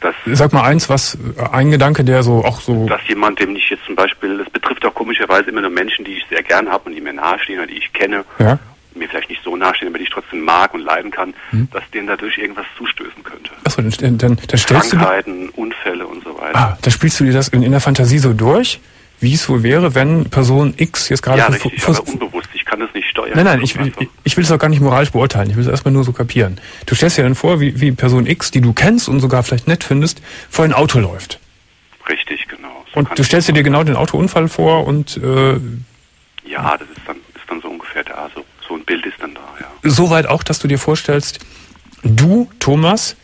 Dass, Sag mal eins, was ein Gedanke, der so auch so. dass jemand, dem ich jetzt zum Beispiel, das betrifft auch komischerweise immer nur Menschen, die ich sehr gern habe und die mir nahestehen oder die ich kenne, Ja. mir vielleicht nicht so nahestehen, aber die ich trotzdem mag und leiden kann, Mhm. dass denen dadurch irgendwas zustößen könnte. Achso, dann, dann, dann, stellst du. Krankheiten, Unfälle und so weiter. Ah, dann spielst du dir das in, in der Fantasie so durch, wie es wohl wäre, wenn Person X jetzt gerade ja, richtig, aber unbewusst. Ich kann das nicht steuern. Nein, nein, ich, ich, will es auch gar nicht moralisch beurteilen. Ich will es erstmal nur so kapieren. Du stellst dir dann vor, wie, wie Person X, die du kennst und sogar vielleicht nett findest, vor ein Auto läuft. Richtig, genau. So Und du stellst dir genau den Autounfall vor und äh, Ja, das ist dann, ist dann so ungefähr da. So, so ein Bild ist dann da, ja. so weit auch, dass du dir vorstellst, du, Thomas,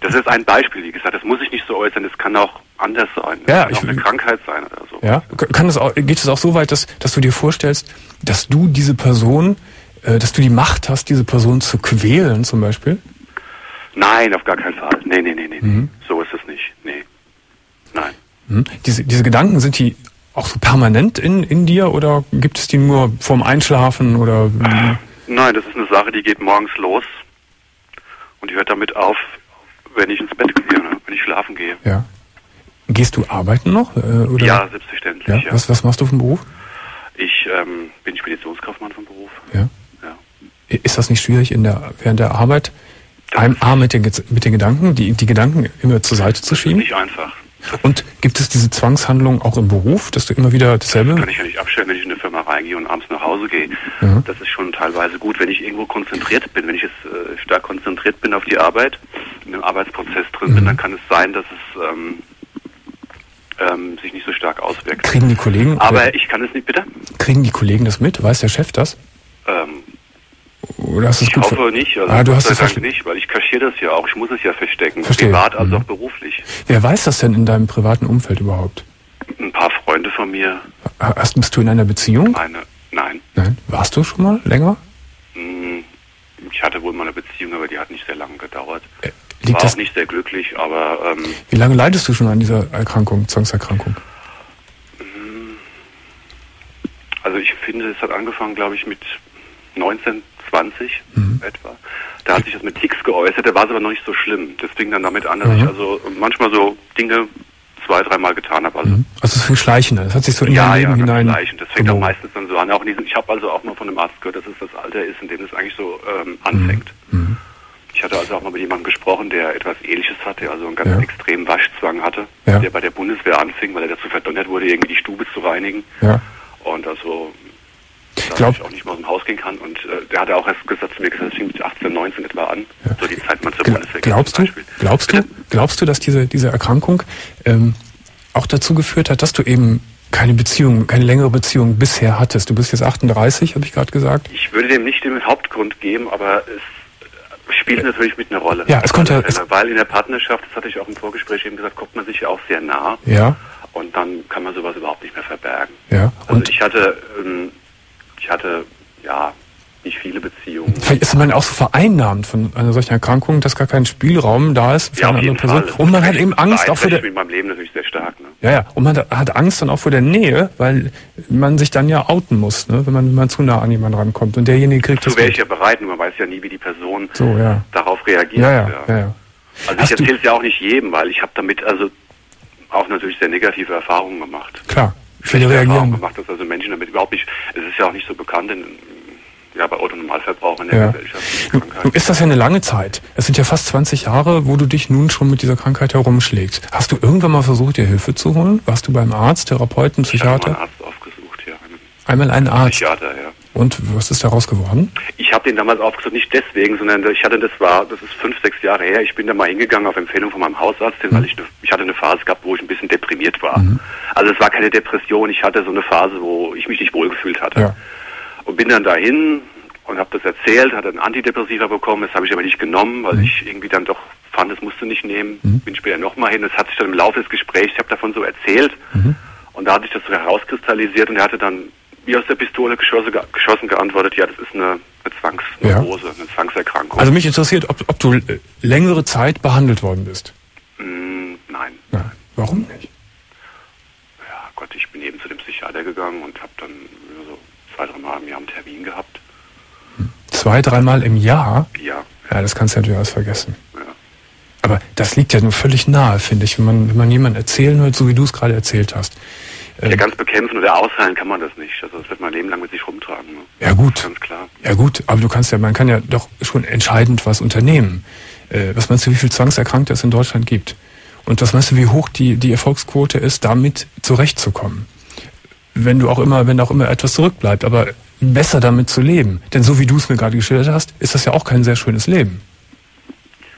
Das ist ein Beispiel, wie gesagt. Das muss ich nicht so äußern. Das kann auch anders sein. Das Ja, kann ich- auch eine Krankheit sein oder so. ja, kann es auch, geht es auch so weit, dass, dass du dir vorstellst, dass du diese Person, äh, dass du die Macht hast, diese Person zu quälen zum Beispiel? Nein, auf gar keinen Fall. Nee, nee, nee, nee. Mhm. So ist es nicht. Nee. Nein. Hm? Diese, diese Gedanken, sind die auch so permanent in, in dir oder gibt es die nur vorm Einschlafen oder Nein, das ist eine Sache, die geht morgens los und die hört damit auf, wenn ich ins Bett gehe, ne? wenn ich schlafen gehe. Ja. Gehst du arbeiten noch? Äh, oder? Ja, selbstverständlich. Ja? Ja. Was, was machst du vom Beruf? Ich ähm, bin Speditionskaufmann vom Beruf. Ja. Ja. Ist das nicht schwierig in der, während der Arbeit, einem A mit den, mit den Gedanken, die, die Gedanken immer zur Seite zu schieben? nicht einfach. Und gibt es diese Zwangshandlung auch im Beruf, dass du immer wieder dasselbe? Kann ich ja nicht abstellen, wenn ich in eine Firma reingehe und abends nach Hause gehe. Ja. Das ist schon teilweise gut, wenn ich irgendwo konzentriert bin. Wenn ich jetzt äh, stark konzentriert bin auf die Arbeit, in dem Arbeitsprozess drin Mhm. bin, dann kann es sein, dass es ähm, ähm, sich nicht so stark auswirkt. Kriegen die Kollegen, Aber ich kann es nicht, bitte? kriegen die Kollegen das mit? Weiß der Chef das? Ähm, Oder hast ich gut hoffe nicht. Also ah, du hast es Dank nicht, weil ich kaschiere das ja auch. Ich muss es ja verstecken. Verstehe. Privat als Mhm. auch beruflich. Wer weiß das denn in deinem privaten Umfeld überhaupt? Ein paar Freunde von mir, Hast, bist du in einer Beziehung? meine, nein. Nein. Warst du schon mal länger? Hm, Ich hatte wohl mal eine Beziehung, aber die hat nicht sehr lange gedauert. Äh, Liegt War das, auch nicht sehr glücklich, aber ähm, wie lange leidest du schon an dieser Erkrankung, Zwangserkrankung? also ich finde, es hat angefangen, glaube ich, mit 19, 20 Mhm. etwa. Da hat sich das mit Ticks geäußert, da war es aber noch nicht so schlimm. Das fing dann damit an, dass Mhm. ich also manchmal so Dinge zwei, dreimal getan habe. Also Mhm. Also es fing schleichend an. Es hat sich so in ja, dein ja, Leben ganz hinein. Und das fängt auch meistens dann so an. Auch in diesem, ich habe also auch mal von einem Arzt gehört, dass es das Alter ist, in dem es eigentlich so ähm, anfängt. Mhm. Ich hatte also auch mal mit jemandem gesprochen, der etwas Ähnliches hatte, also einen ganz Ja. extremen Waschzwang hatte, Ja. der bei der Bundeswehr anfing, weil er dazu verdonnert wurde, irgendwie die Stube zu reinigen. Ja. Und also da Glaub- ich auch nicht mal aus dem Haus gehen kann. Und äh, der hat auch erst gesagt zu mir gesagt, das fing mit 18, 19 etwa an. Ja. So die Zeit man zur Gla- Bundeswehr Glaubst du, glaubst du, glaubst du, dass diese, diese Erkrankung ähm, auch dazu geführt hat, dass du eben keine Beziehung, keine längere Beziehung bisher hattest? Du bist jetzt 38, habe ich gerade gesagt. Ich würde dem nicht den Hauptgrund geben, aber es spielt natürlich mit einer Rolle. Ja, es konnte- es- weil in der Partnerschaft, das hatte ich auch im Vorgespräch eben gesagt, kommt man sich ja auch sehr nah Ja, und dann kann man sowas überhaupt nicht mehr verbergen. ja. Also Und ich hatte, ich hatte ja nicht viele Beziehungen. vielleicht ist man auch so vereinnahmt von einer solchen Erkrankung, dass gar kein Spielraum da ist für Ja, eine andere Person. Fall. Und man hat eben Angst auch vor der, mit meinem Leben natürlich sehr stark. Ne? ja, ja, und man hat Angst dann auch vor der Nähe, weil man sich dann ja outen muss, ne, wenn man, wenn man zu nah an jemanden rankommt. Und derjenige kriegt das wäre ich ja bereit, man weiß ja nie, wie die Person So, ja. darauf reagiert. Ja, ja, ja, ja. Also Hast ich erzähle es ja auch nicht jedem, weil ich habe damit also auch natürlich sehr negative Erfahrungen gemacht. Klar. Viele reagieren. gemacht, dass also Menschen damit überhaupt nicht, es ist ja auch nicht so bekannt in, ja, bei Autonormalverbrauchern in Ja. der Gesellschaft. Nun Krankheit. ist das ja eine lange Zeit. Es sind ja fast 20 Jahre, wo du dich nun schon mit dieser Krankheit herumschlägst. Hast du irgendwann mal versucht, dir Hilfe zu holen? Warst du beim Arzt, Therapeuten, Ich habe einen Psychiater? Arzt aufgesucht, ja, Einmal einen Arzt. Psychiater, ja. Und was ist daraus geworden? Ich habe den damals aufgesucht, nicht deswegen, sondern ich hatte, das war, das ist fünf, sechs Jahre her, ich bin da mal hingegangen auf Empfehlung von meinem Hausarzt, Mhm. weil ich, ne- ich hatte eine Phase gehabt, wo ich ein bisschen deprimiert war. Also es war keine Depression, ich hatte so eine Phase, wo ich mich nicht wohlgefühlt hatte. Ja. Und bin dann dahin und habe das erzählt, hatte einen Antidepressiva bekommen, das habe ich aber nicht genommen, Mhm. weil ich irgendwie dann doch fand, das musst du nicht nehmen. Bin später nochmal hin, das hat sich dann im Laufe des Gesprächs, ich habe davon so erzählt Mhm. und da hat sich das so herauskristallisiert und er hatte dann wie aus der Pistole geschossen, ge geschossen geantwortet, ja, das ist eine, eine Zwangsneurose, eine Zwangserkrankung. Also mich interessiert, ob, ob du äh, längere Zeit behandelt worden bist. Mm, nein. Ja. Warum nicht? Ja, Gott, ich bin eben zu dem Psychiater gegangen und habe dann so zwei, drei Mal im Jahr einen Termin gehabt. Zwei, dreimal im Jahr? Ja, Ja, das kannst du ja durchaus vergessen. ja. Aber das liegt ja nur völlig nahe, finde ich, wenn man, wenn man jemanden erzählen hört, so wie du es gerade erzählt hast. Ähm, Ja, ganz bekämpfen oder ausheilen kann man das nicht. Also das wird mein Leben lang mit sich rumtragen. Ne? Ja, gut. Ganz klar. Ja gut, aber du kannst ja, man kann ja doch schon entscheidend was unternehmen. Äh, was meinst du, wie viel Zwangserkrankte es in Deutschland gibt? Und was meinst du, wie hoch die, die Erfolgsquote ist, damit zurechtzukommen? Wenn du auch immer, wenn auch immer etwas zurückbleibt, aber besser damit zu leben. Denn so wie du es mir gerade geschildert hast, ist das ja auch kein sehr schönes Leben.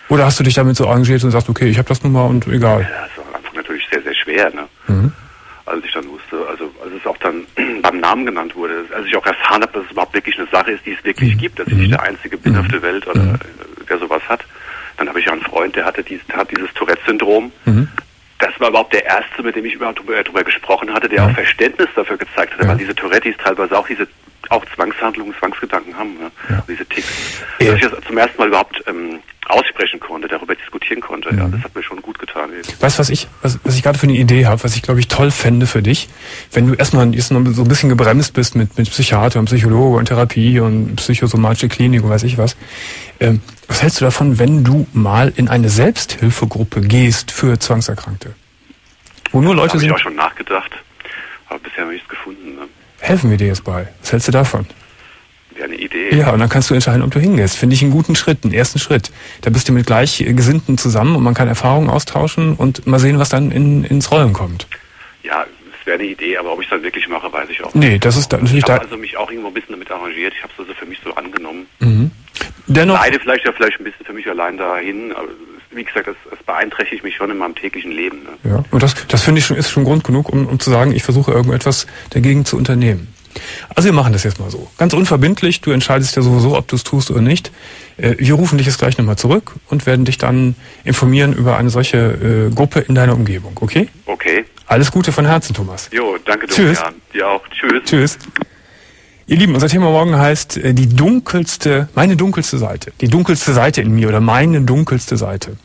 Oder hast du dich damit so arrangiert und sagst, okay, ich habe das nun mal und egal. Ja, das war am Anfang natürlich sehr, sehr schwer. Ne? Mhm. Als ich dann wusste, also als es auch dann beim Namen genannt wurde, als ich auch erfahren habe, dass es überhaupt wirklich eine Sache ist, die es wirklich Mhm. gibt, dass ich nicht der Einzige bin auf der Welt oder äh, der sowas hat, dann habe ich ja einen Freund, der hatte dieses, hat dieses Tourette-Syndrom. Mhm. Das war überhaupt der erste, mit dem ich überhaupt drüber, drüber gesprochen hatte, der Ja. auch Verständnis dafür gezeigt hatte, Ja. weil diese Tourettis teilweise auch diese auch Zwangshandlungen, Zwangsgedanken haben, ne? Ja. diese Ticks. Ja. Dass ich das zum ersten Mal überhaupt ähm, aussprechen konnte, darüber diskutieren konnte, Mhm. ja, das hat mir schon gut getan. Eben. Weißt du, was ich, was, was ich gerade für eine Idee habe, was ich glaube ich toll fände für dich, wenn du erstmal jetzt noch so ein bisschen gebremst bist mit, mit Psychiater und Psychologe und Therapie und psychosomatische Klinik und weiß ich was. Ähm, was hältst du davon, wenn du mal in eine Selbsthilfegruppe gehst für Zwangserkrankte? Wo nur Leute da sind. ich auch schon nachgedacht, aber bisher habe ich es gefunden. Ne? Helfen wir dir jetzt bei. Was hältst du davon? Wäre eine Idee. Ja, und dann kannst du entscheiden, ob du hingehst. Finde ich einen guten Schritt, einen ersten Schritt. Da bist du mit Gleichgesinnten zusammen und man kann Erfahrungen austauschen und mal sehen, was dann in, ins Rollen kommt. Ja, es wäre eine Idee, aber ob ich es dann wirklich mache, weiß ich auch. Nee, das ist da natürlich ich da. habe also mich auch irgendwo ein bisschen damit arrangiert. Ich habe es also für mich so angenommen. Mhm. Dennoch, Leide vielleicht ja vielleicht ein bisschen für mich allein dahin, aber wie gesagt, es, es beeinträchtigt mich schon in meinem täglichen Leben. Ne? ja, und das, das finde ich schon, ist schon Grund genug, um, um zu sagen, ich versuche irgendetwas dagegen zu unternehmen. Also wir machen das jetzt mal so. Ganz unverbindlich, du entscheidest ja sowieso, ob du es tust oder nicht. Äh, Wir rufen dich jetzt gleich nochmal zurück und werden dich dann informieren über eine solche äh, Gruppe in deiner Umgebung, okay? Okay. Alles Gute von Herzen, Thomas. Jo, danke, Tschüss. Dorian. Dir auch. Tschüss. Tschüss. Ihr Lieben, unser Thema morgen heißt äh, die dunkelste, meine dunkelste Seite. Die dunkelste Seite in mir oder meine dunkelste Seite.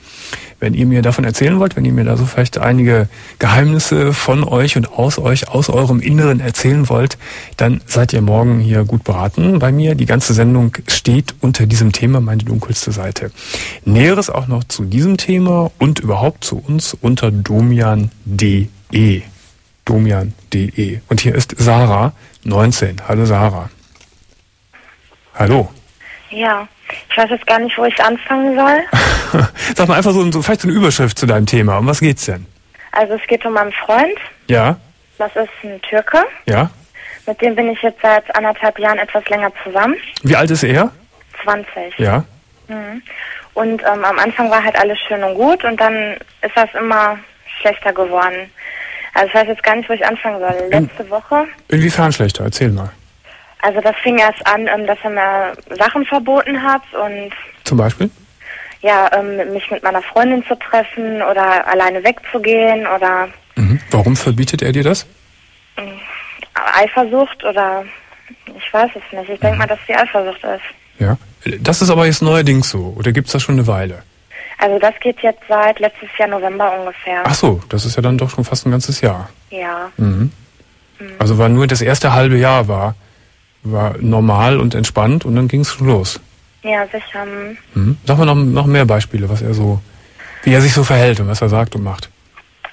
Wenn ihr mir davon erzählen wollt, wenn ihr mir da so vielleicht einige Geheimnisse von euch und aus euch, aus eurem Inneren erzählen wollt, dann seid ihr morgen hier gut beraten bei mir. Die ganze Sendung steht unter diesem Thema, meine dunkelste Seite. Näheres auch noch zu diesem Thema und überhaupt zu uns unter domian.de. Domian.de. Und hier ist Sarah, 19. Hallo Sarah. Hallo. Ja, ich weiß jetzt gar nicht, wo ich anfangen soll. Sag mal einfach so, so vielleicht so eine Überschrift zu deinem Thema. Um was geht's denn? Also es geht um meinen Freund. Ja, Das ist ein Türke. ja. Mit dem bin ich jetzt seit anderthalb Jahren etwas länger zusammen. Wie alt ist er? 20. Ja. Mhm. Und ähm, am Anfang war halt alles schön und gut und dann ist das immer schlechter geworden. Also ich weiß jetzt gar nicht, wo ich anfangen soll. Letzte Woche, Inwiefern schlechter? Erzähl mal. also das fing erst an, ähm, dass er mir Sachen verboten hat und Zum Beispiel? ja, ähm, mich mit meiner Freundin zu treffen oder alleine wegzugehen oder Mhm. Warum verbietet er dir das? Eifersucht oder ich weiß es nicht. Ich denke mal, dass die Eifersucht ist. Ja. Das ist aber jetzt neuerdings so. Oder gibt's das schon eine Weile? Also das geht jetzt seit letztes Jahr November ungefähr. Ach so, das ist ja dann doch schon fast ein ganzes Jahr. Ja. Mhm. Also war nur das erste halbe Jahr war, war normal und entspannt und dann ging's schon los. Ja, sicher. hm. Mhm. Sag mal noch, noch mehr Beispiele, was er so, wie er sich so verhält und was er sagt und macht.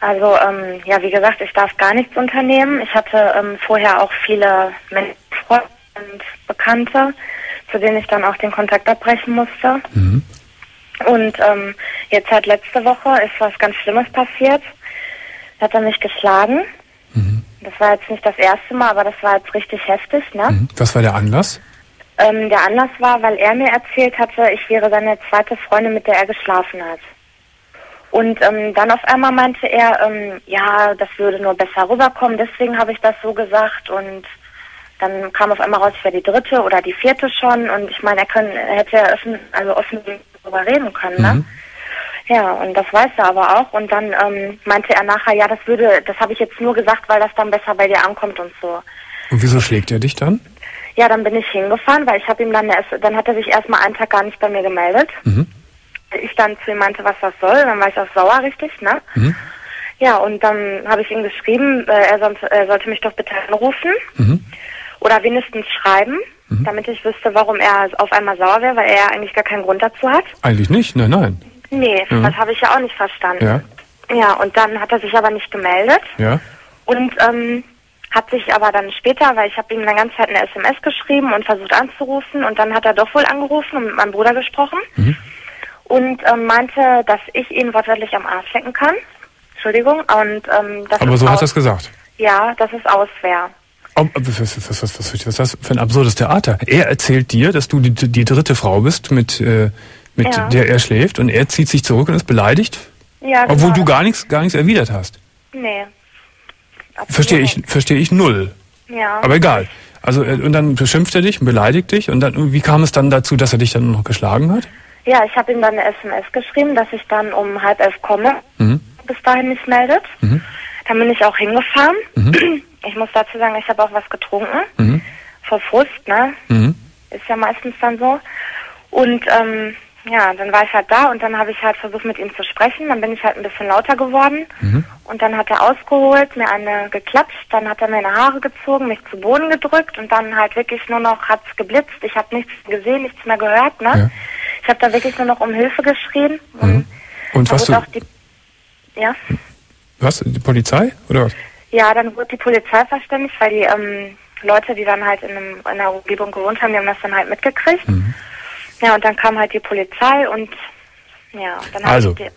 Also, ähm, ja, wie gesagt, ich darf gar nichts unternehmen. Ich hatte ähm, vorher auch viele Menschen, Freunde und Bekannte, zu denen ich dann auch den Kontakt abbrechen musste. Mhm. Und ähm, jetzt halt letzte Woche ist was ganz Schlimmes passiert. Da hat er mich geschlagen. Das war jetzt nicht das erste Mal, aber das war jetzt richtig heftig, ne? Mhm. Was war der Anlass? Ähm, der Anlass war, weil er mir erzählt hatte, ich wäre seine zweite Freundin, mit der er geschlafen hat. Und ähm, dann auf einmal meinte er, ähm, ja, das würde nur besser rüberkommen, deswegen habe ich das so gesagt. Und dann kam auf einmal raus, ich wäre die dritte oder die vierte schon. Und ich meine, er, können, er hätte ja offen, also offen darüber reden können, ne? Mhm. Ja, und das weiß er aber auch. Und dann ähm, meinte er nachher, ja, das würde, das habe ich jetzt nur gesagt, weil das dann besser bei dir ankommt und so. Und wieso schlägt er dich dann? Ja, dann bin ich hingefahren, weil ich habe ihm dann erst, dann hat er sich erstmal einen Tag gar nicht bei mir gemeldet. Mhm. Ich dann zu ihm meinte, was das soll, dann war ich auch sauer, richtig, ne? Mhm. Ja, und dann habe ich ihm geschrieben, äh, er, sollte, er sollte mich doch bitte anrufen Mhm. oder wenigstens schreiben, damit ich wüsste, warum er auf einmal sauer wäre, weil er eigentlich gar keinen Grund dazu hat. Eigentlich nicht, nein, nein. Nee, Mhm. das habe ich ja auch nicht verstanden. Ja, Ja, und dann hat er sich aber nicht gemeldet. ja. Und ähm, hat sich aber dann später, weil ich habe ihm eine ganze Zeit eine SMS geschrieben und versucht anzurufen und dann hat er doch wohl angerufen und mit meinem Bruder gesprochen Mhm. und ähm, meinte, dass ich ihn wortwörtlich am Arsch lecken kann. Entschuldigung. Und ähm, das Aber so hat aus- er es gesagt. Ja, das ist Auswehr. Oh, was, was, was, was, ist das für ein absurdes Theater? Er erzählt dir, dass du die, die dritte Frau bist, mit, äh, mit Ja. der er schläft, und er zieht sich zurück und ist beleidigt, Ja, obwohl genau. du gar nichts, gar nichts erwidert hast. Nee. Absolut Verstehe ich, verstehe ich null. Ja. Aber egal. Also äh, und dann beschimpft er dich und beleidigt dich und dann wie kam es dann dazu, dass er dich dann noch geschlagen hat? ja, ich habe ihm dann eine SMS geschrieben, dass ich dann um halb elf komme. Mhm. bis dahin nicht meldet. Mhm. Dann bin ich auch hingefahren. Ich muss dazu sagen, ich habe auch was getrunken. Mhm. Vor Frust, ne? Mhm. Ist ja meistens dann so. Und ähm, ja, dann war ich halt da und dann habe ich halt versucht, mit ihm zu sprechen. Dann bin ich halt ein bisschen lauter geworden. Mhm. Und dann hat er ausgeholt, mir eine geklatscht, dann hat er mir eine Haare gezogen, mich zu Boden gedrückt und dann halt wirklich nur noch hat's geblitzt. Ich habe nichts gesehen, nichts mehr gehört, ne? Ja. Ich habe da wirklich nur noch um Hilfe geschrien. Mhm. Und da was du, auch die, ja? was, die Polizei oder was? Ja, dann wurde die Polizei verständigt, weil die ähm, Leute, die dann halt in, einem, in der Umgebung gewohnt haben, die haben das dann halt mitgekriegt. Mhm. Ja, und dann kam halt die Polizei und ja, dann Also. ich die,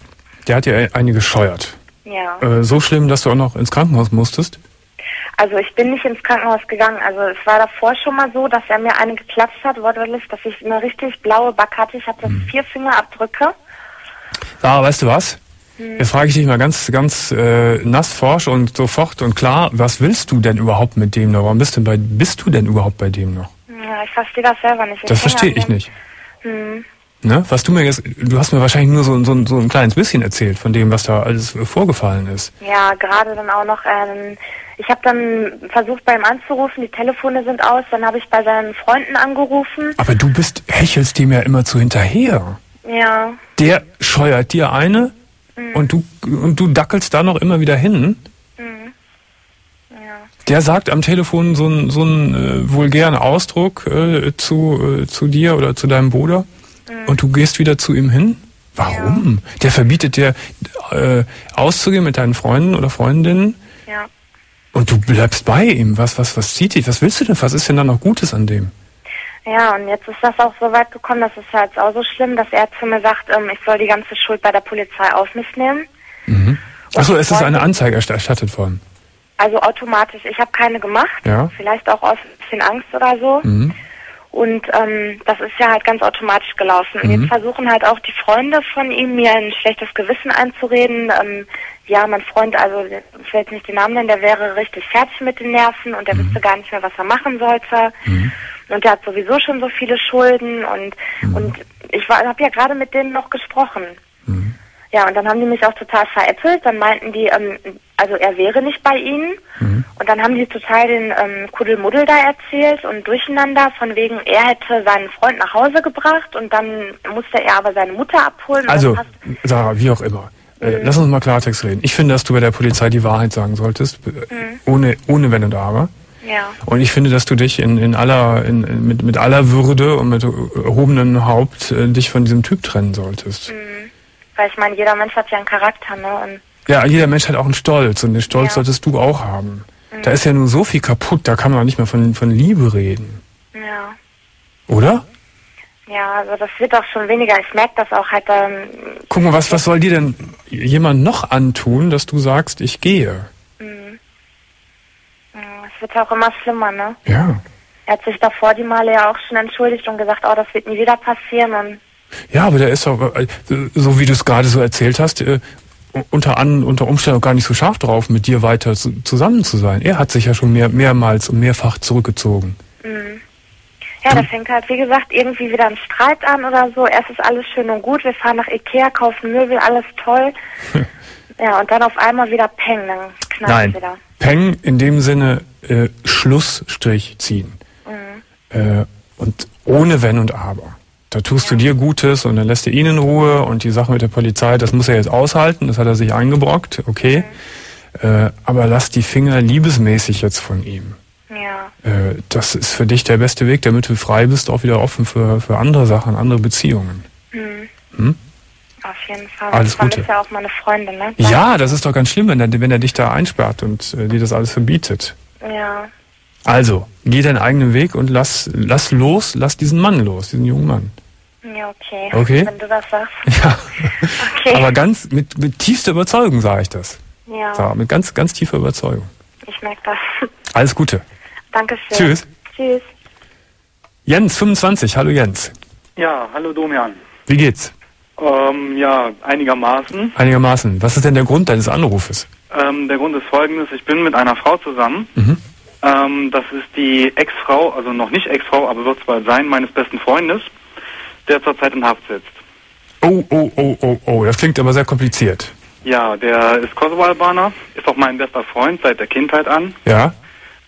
Der hat dir eine gescheuert. ja. Äh, so schlimm, dass du auch noch ins Krankenhaus musstest? Also ich bin nicht ins Krankenhaus gegangen. Also es war davor schon mal so, dass er mir eine geklatscht hat, wortwörtlich, dass ich eine richtig blaue Back hatte. Ich hatte Mhm. vier Fingerabdrücke. Ah, weißt du was? Jetzt frage ich dich mal ganz, ganz äh, nass, forsch und sofort und klar, was willst du denn überhaupt mit dem noch? Warum bist, denn bei, bist du denn überhaupt bei dem noch? Ja, ich verstehe das selber nicht. Das Ich hänge verstehe ich nicht. Hm. Ne? Was du mir jetzt, du hast mir wahrscheinlich nur so, so, so ein kleines bisschen erzählt von dem, was da alles äh, vorgefallen ist. Ja, gerade dann auch noch. Ähm, ich habe dann versucht, bei ihm anzurufen. Die Telefone sind aus. Dann habe ich bei seinen Freunden angerufen. Aber du bist, hechelst dem ja immer zu hinterher. Ja, Der scheuert dir eine Mhm. und du und du dackelst da noch immer wieder hin. Mhm. ja. Der sagt am Telefon so einen so einen äh, vulgären Ausdruck äh, zu, äh, zu dir oder zu deinem Bruder Mhm. und du gehst wieder zu ihm hin? Warum? Der verbietet dir äh, auszugehen mit deinen Freunden oder Freundinnen Ja. und du bleibst bei ihm. Was was was zieht dich? Was willst du denn? Was ist denn da noch Gutes an dem? Ja, und jetzt ist das auch so weit gekommen, das ist ja jetzt auch so schlimm, dass er zu mir sagt, ähm, ich soll die ganze Schuld bei der Polizei auf mich nehmen. Achso, es ist eine Anzeige erst- erstattet worden. Also automatisch. Ich habe keine gemacht. Ja. Vielleicht auch aus ein bisschen Angst oder so. Mhm. Und ähm, das ist ja halt ganz automatisch gelaufen. Und Mhm. jetzt versuchen halt auch die Freunde von ihm, mir ein schlechtes Gewissen einzureden. Ähm, ja, mein Freund, also ich will jetzt nicht den Namen nennen, der wäre richtig fertig mit den Nerven und der Mhm. wüsste gar nicht mehr, was er machen sollte. Und der hat sowieso schon so viele Schulden und Mhm. und ich habe ja gerade mit denen noch gesprochen. Mhm. Ja, und dann haben die mich auch total veräppelt. Dann meinten die, ähm, also er wäre nicht bei ihnen. Mhm. Und dann haben die total den ähm, Kuddelmuddel da erzählt und durcheinander, von wegen, er hätte seinen Freund nach Hause gebracht und dann musste er aber seine Mutter abholen. Also, Sarah, wie auch immer. Äh, lass uns mal Klartext reden. Ich finde, dass du bei der Polizei die Wahrheit sagen solltest, äh, ohne, ohne Wenn und Aber. ja, Und ich finde, dass du dich in, in aller, in, mit, mit aller Würde und mit erhobenem Haupt äh, dich von diesem Typ trennen solltest. Weil ich meine, jeder Mensch hat ja einen Charakter, ne? Und Ja, jeder Mensch hat auch einen Stolz und den Stolz Ja. solltest du auch haben. Da ist ja nur so viel kaputt, da kann man auch nicht mehr von, von Liebe reden. ja. Oder? Ja, also das wird auch schon weniger. Ich merke das auch halt. Ähm, Guck mal, was, was soll dir denn jemand noch antun, dass du sagst, ich gehe? ja, es wird auch immer schlimmer, ne? Ja. Er hat sich davor die Male ja auch schon entschuldigt und gesagt, oh, das wird nie wieder passieren und Ja, aber der ist doch, äh, so wie du es gerade so erzählt hast, äh, unter, an, unter Umständen auch gar nicht so scharf drauf, mit dir weiter zu, zusammen zu sein. Er hat sich ja schon mehr, mehrmals und mehrfach zurückgezogen. Ja, da fängt halt, wie gesagt, irgendwie wieder ein Streit an oder so. Erst ist alles schön und gut, wir fahren nach Ikea, kaufen Möbel, alles toll. ja, und dann auf einmal wieder Peng, dann knallt Nein, es wieder. Peng in dem Sinne äh, Schlussstrich ziehen. Äh, und ohne Wenn und Aber. Da tust du dir Gutes und dann lässt du ihn in Ruhe und die Sache mit der Polizei, das muss er jetzt aushalten, das hat er sich eingebrockt, okay. Äh, aber lass die Finger liebesmäßig jetzt von ihm. Ja, Äh, das ist für dich der beste Weg, damit du frei bist, auch wieder offen für, für andere Sachen, andere Beziehungen. auf jeden Fall. Alles Gute. ja auch meine Freundin, ne? Ja, das ist doch ganz schlimm, wenn er, wenn er dich da einsperrt und äh, dir das alles verbietet. Ja, Also, geh deinen eigenen Weg und lass, lass los, lass diesen Mann los, diesen jungen Mann. Ja, okay. Okay. Wenn du das sagst. Ja, Okay. aber ganz mit, mit tiefster Überzeugung sage ich das. ja, Sarah, mit ganz, ganz tiefer Überzeugung. ich merke das. Alles Gute. Dankeschön. Tschüss. Tschüss. Jens, 25. Hallo Jens. Ja, hallo Domian. Wie geht's? Ähm, ja, einigermaßen. Einigermaßen. Was ist denn der Grund deines Anrufes? Ähm, der Grund ist folgendes, ich bin mit einer Frau zusammen. Mhm. Ähm, das ist die Ex-Frau, also noch nicht Ex-Frau, aber wird es bald sein, meines besten Freundes, der zurzeit in Haft sitzt. Oh, oh, oh, oh, oh. Das klingt aber sehr kompliziert. Ja, der ist Kosovo-Albaner, ist auch mein bester Freund seit der Kindheit an, Ja?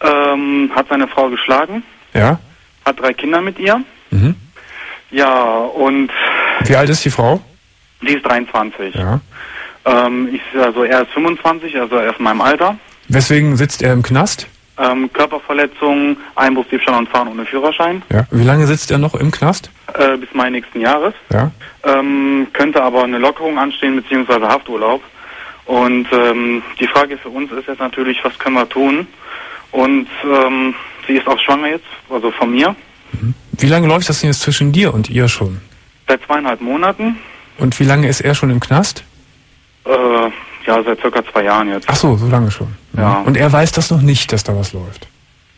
ähm, hat seine Frau geschlagen, Ja? hat drei Kinder mit ihr. Mhm. Ja, und Wie alt ist die Frau? die ist 23. Ja. Ähm, ich, also er ist 25, also er ist in meinem Alter. Weswegen sitzt er im Knast? Ähm, Körperverletzung, Einbruch, Diebstahl und Fahren ohne Führerschein. Ja. Wie lange sitzt er noch im Knast? Äh, bis Mai nächsten Jahres. Ja. Ähm, könnte aber eine Lockerung anstehen, beziehungsweise Hafturlaub. Und ähm, die Frage für uns ist jetzt natürlich, was können wir tun? Und ähm, sie ist auch schwanger jetzt, also von mir, Wie lange läuft das denn jetzt zwischen dir und ihr schon? seit zweieinhalb Monaten. Und wie lange ist er schon im Knast? Äh, ja, seit circa zwei Jahren jetzt. Ach so, so lange schon. Ja. Und er weiß das noch nicht, dass da was läuft.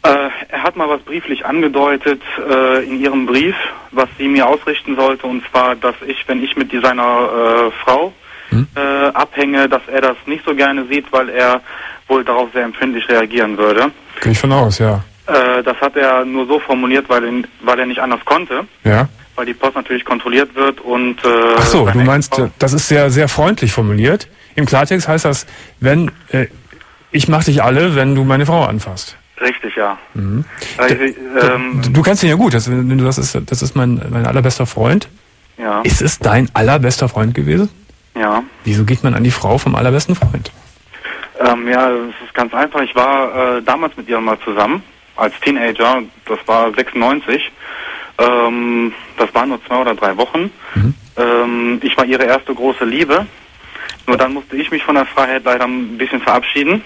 Äh, er hat mal was brieflich angedeutet äh, in ihrem Brief, was sie mir ausrichten sollte, und zwar, dass ich, wenn ich mit seiner äh, Frau Hm? abhänge, dass er das nicht so gerne sieht, weil er wohl darauf sehr empfindlich reagieren würde. Gehe ich von aus, ja. Äh, das hat er nur so formuliert, weil, ihn, weil er nicht anders konnte, Ja. Weil die Post natürlich kontrolliert wird und. Äh, Ach so, du meinst, äh, das ist sehr, sehr freundlich formuliert. Im Klartext heißt das, wenn äh, ich mach dich alle, wenn du meine Frau anfasst. Richtig, ja. Mhm. Also, D- ähm, Du kennst ihn ja gut. Das, das ist, das ist mein, mein allerbester Freund. ja, Ist es dein allerbester Freund gewesen? ja. Wieso geht man an die Frau vom allerbesten Freund? Ähm, ja, es ist ganz einfach. Ich war äh, damals mit ihr mal zusammen, als Teenager. Das war 96. Ähm, das waren nur zwei oder drei Wochen. Ähm, ich war ihre erste große Liebe. Nur dann musste ich mich von der Freiheit leider ein bisschen verabschieden.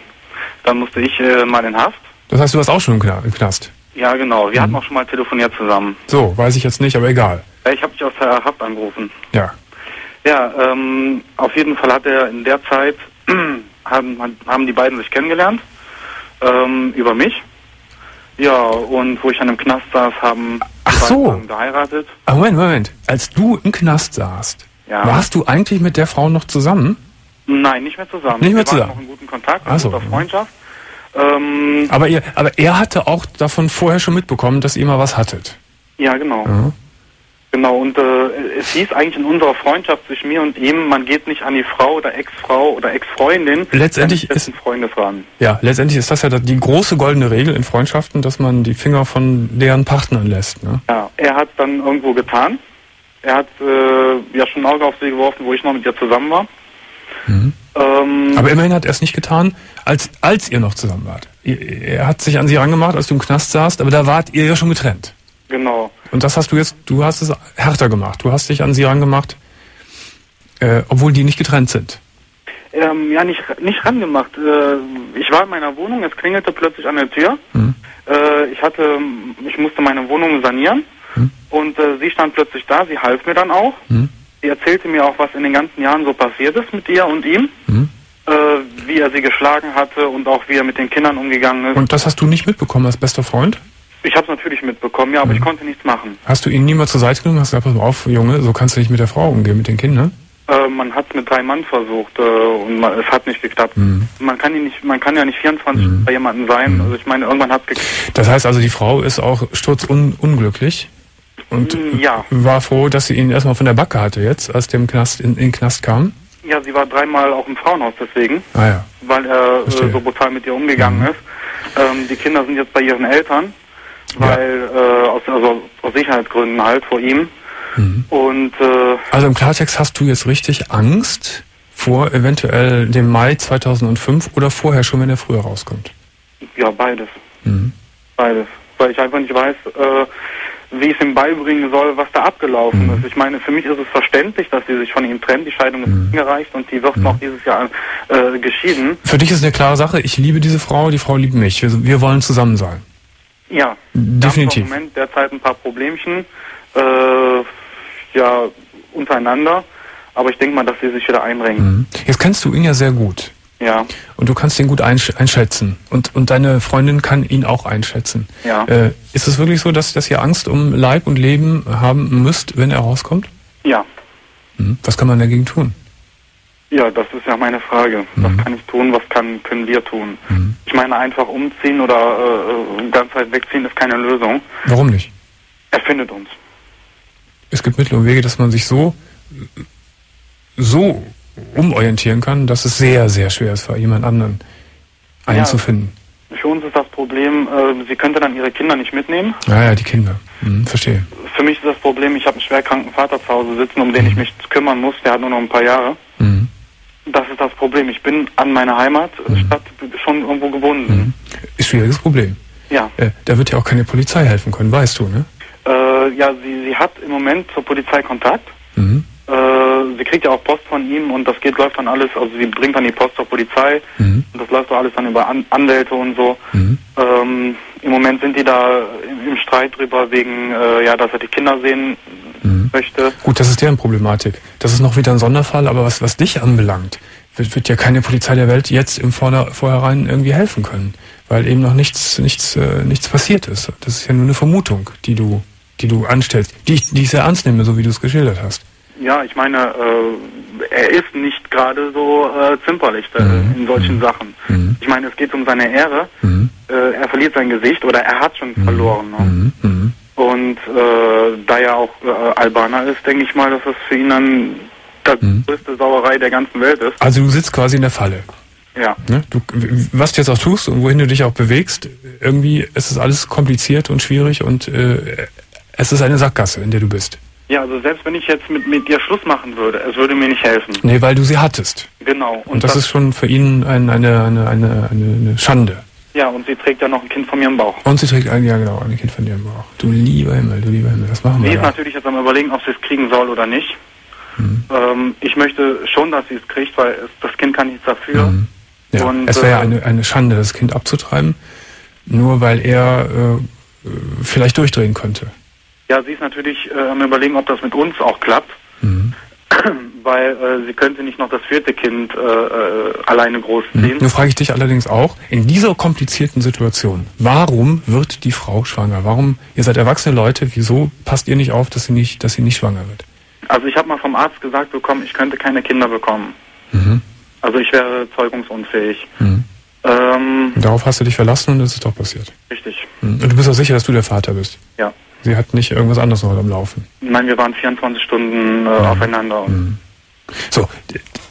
Dann musste ich äh, mal in Haft. Das heißt, du warst auch schon im Kna- im Knast. Ja, genau. Wir hatten auch schon mal telefoniert zusammen. So, weiß ich jetzt nicht, aber egal. Ich habe dich aus der Haft angerufen. Ja. Ja, ähm, auf jeden Fall hat er in der Zeit, haben, haben die beiden sich kennengelernt, ähm, über mich. Ja, und wo ich dann im Knast saß, haben Ach die so. beiden geheiratet. Aber Moment, Moment. Als du im Knast saßt, Ja. warst du eigentlich mit der Frau noch zusammen? Nein, nicht mehr zusammen. Nicht mehr Wir zusammen. waren noch in guten Kontakt, in so. guter Freundschaft. Ähm, Aber, ihr, aber er hatte auch davon vorher schon mitbekommen, dass ihr mal was hattet. ja, genau. Ja. Genau, und äh, es hieß eigentlich in unserer Freundschaft zwischen mir und ihm, man geht nicht an die Frau oder Ex-Frau oder Ex-Freundin Letztendlich Freundes ran. Ja, letztendlich ist das ja die große goldene Regel in Freundschaften, dass man die Finger von deren Partnern lässt. Ne? Ja, er hat dann irgendwo getan. Er hat äh, ja schon ein Auge auf sie geworfen, wo ich noch mit ihr zusammen war. Ähm, Mhm. Aber immerhin hat er es nicht getan, als, als ihr noch zusammen wart. Er hat sich an sie rangemacht, als du im Knast saßt, aber da wart ihr ja schon getrennt. Genau. Und das hast du jetzt, du hast es härter gemacht. Du hast dich an sie rangemacht, äh, obwohl die nicht getrennt sind. Ähm, ja, nicht, nicht rangemacht. Äh, ich war in meiner Wohnung, es klingelte plötzlich an der Tür. Mhm. Äh, ich hatte, ich musste meine Wohnung sanieren. Mhm. Und äh, sie stand plötzlich da, sie half mir dann auch. Mhm. Sie erzählte mir auch, was in den ganzen Jahren so passiert ist mit ihr und ihm. Mhm. Äh, wie er sie geschlagen hatte und auch wie er mit den Kindern umgegangen ist. Und das hast du nicht mitbekommen als bester Freund? Ich habe es natürlich mitbekommen, ja, aber Mhm. ich konnte nichts machen. Hast du ihn niemals zur Seite genommen? Hast du gesagt, pass mal auf, Junge, so kannst du nicht mit der Frau umgehen, mit den Kindern? Äh, man hat es mit drei Mann versucht äh, und man, es hat nicht geklappt. Mhm. Man kann ihn nicht, man kann ja nicht 24 Mhm. bei jemandem sein. Mhm. Also ich meine, irgendwann hat geklappt. Das heißt also, die Frau ist auch sturzunglücklich und Mm, ja. war froh, dass sie ihn erstmal von der Backe hatte jetzt, als der im Knast, in, in den Knast kam. Ja, sie war dreimal auch im Frauenhaus deswegen, Ah ja. weil er äh, so brutal mit ihr umgegangen Mhm. ist. Ähm, die Kinder sind jetzt bei ihren Eltern, Ja. weil äh, aus, also aus Sicherheitsgründen halt vor ihm. Mhm. Und äh, Also im Klartext hast du jetzt richtig Angst vor eventuell dem Mai 2005 oder vorher schon, wenn er früher rauskommt. ja, beides. Mhm. Beides. Weil ich einfach nicht weiß, äh, wie ich es ihm beibringen soll, was da abgelaufen Mhm. ist. Ich meine, für mich ist es verständlich, dass sie sich von ihm trennt. Die Scheidung ist Mhm. eingereicht und die wird Mhm. noch dieses Jahr äh, geschieden. Für dich ist eine klare Sache, ich liebe diese Frau, die Frau liebt mich. Wir, wir wollen zusammen sein. Ja. Definitiv. Wir haben im Moment derzeit ein paar Problemchen, äh, ja, untereinander. Aber ich denke mal, dass sie sich wieder einbringen. Mhm. Jetzt kennst du ihn ja sehr gut. Ja, Und du kannst ihn gut einsch einschätzen. Und, und deine Freundin kann ihn auch einschätzen. ja. Äh, ist es wirklich so, dass, dass ihr Angst um Leib und Leben haben müsst, wenn er rauskommt? Ja. Mhm. Was kann man dagegen tun? Ja, das ist ja meine Frage. Mhm. Was kann ich tun, was kann, können wir tun? Mhm. Ich meine, einfach umziehen oder äh, äh, ganz weit wegziehen ist keine Lösung. Warum nicht? Er findet uns. Es gibt Mittel und Wege, dass man sich so, so umorientieren kann, dass es sehr, sehr schwer ist, für jemand anderen einen Ja. Für uns ist das Problem, äh, sie könnte dann ihre Kinder nicht mitnehmen. Naja, die Kinder. Mhm, verstehe. Für mich ist das Problem, ich habe einen schwerkranken Vater zu Hause sitzen, um den ich mich kümmern muss. Der hat nur noch ein paar Jahre. Mhm. Das ist das Problem. Ich bin an meine Heimatstadt schon irgendwo gebunden. Mhm. Ist schwieriges Problem. Ja. Äh, da wird ja auch keine Polizei helfen können, weißt du, ne? Äh, ja, sie, sie hat im Moment zur Polizei Kontakt. Mhm. Äh, sie kriegt ja auch Post von ihm und das geht, läuft dann alles, also sie bringt dann die Post zur Polizei Mhm. und das läuft doch alles dann über An Anwälte und so. Mhm. Ähm, Im Moment sind die da im, Streit drüber wegen, äh, ja, dass er die Kinder sehen Mhm. möchte. Gut, das ist deren Problematik. Das ist noch wieder ein Sonderfall, aber was, was dich anbelangt, wird, wird ja keine Polizei der Welt jetzt im Vorder Vorhinein irgendwie helfen können, weil eben noch nichts, nichts, äh, nichts passiert ist. Das ist ja nur eine Vermutung, die du, die du anstellst, die ich, die ich sehr ernst nehme, so wie du es geschildert hast. Ja, ich meine, äh, er ist nicht gerade so äh, zimperlich äh, Mhm. in solchen Sachen. Mhm. Ich meine, es geht um seine Ehre. Mhm. Äh, er verliert sein Gesicht oder er hat schon verloren. Ne? Mhm. Mhm. Und äh, da er auch äh, Albaner ist, denke ich mal, dass das für ihn dann die Mhm. größte Sauerei der ganzen Welt ist. Also du sitzt quasi in der Falle. Ja. Ne? Du, was du jetzt auch tust und wohin du dich auch bewegst, irgendwie ist es alles kompliziert und schwierig und es ist eine Sackgasse, in der du bist. Ja, also selbst wenn ich jetzt mit, mit dir Schluss machen würde, es würde mir nicht helfen. Nee, weil du sie hattest. Genau. Und, das, ist schon für ihn ein, eine, eine, eine, eine, Schande. Ja, und sie trägt ja noch ein Kind von mir im Bauch. Und sie trägt ein, ja genau, ein Kind von dir im Bauch. Du lieber Himmel, du lieber Himmel, was machen Sie wir ist da? natürlich jetzt am überlegen, ob sie es kriegen soll oder nicht. Mhm. Ähm, ich möchte schon, dass sie es kriegt, weil es, das Kind kann nichts dafür. Mhm. Ja, Und, es wäre ja äh, eine, eine Schande, das Kind abzutreiben, nur weil er äh, äh, vielleicht durchdrehen könnte. Ja, sie ist natürlich äh, am überlegen, ob das mit uns auch klappt, Mhm. weil äh, sie könnte nicht noch das vierte Kind äh, äh, alleine großziehen. Nun frage ich dich allerdings auch, in dieser komplizierten Situation, warum wird die Frau schwanger? Warum, ihr seid erwachsene Leute, wieso passt ihr nicht auf, dass sie nicht, dass sie nicht schwanger wird? Also ich habe mal vom Arzt gesagt bekommen, ich könnte keine Kinder bekommen. Mhm. Also ich wäre zeugungsunfähig. Mhm. Ähm, darauf hast du dich verlassen und es ist doch passiert. richtig, Mhm. Und du bist auch sicher, dass du der Vater bist. ja. Sie hat nicht irgendwas anderes noch am Laufen. Nein, wir waren 24 Stunden äh, aufeinander. Und So,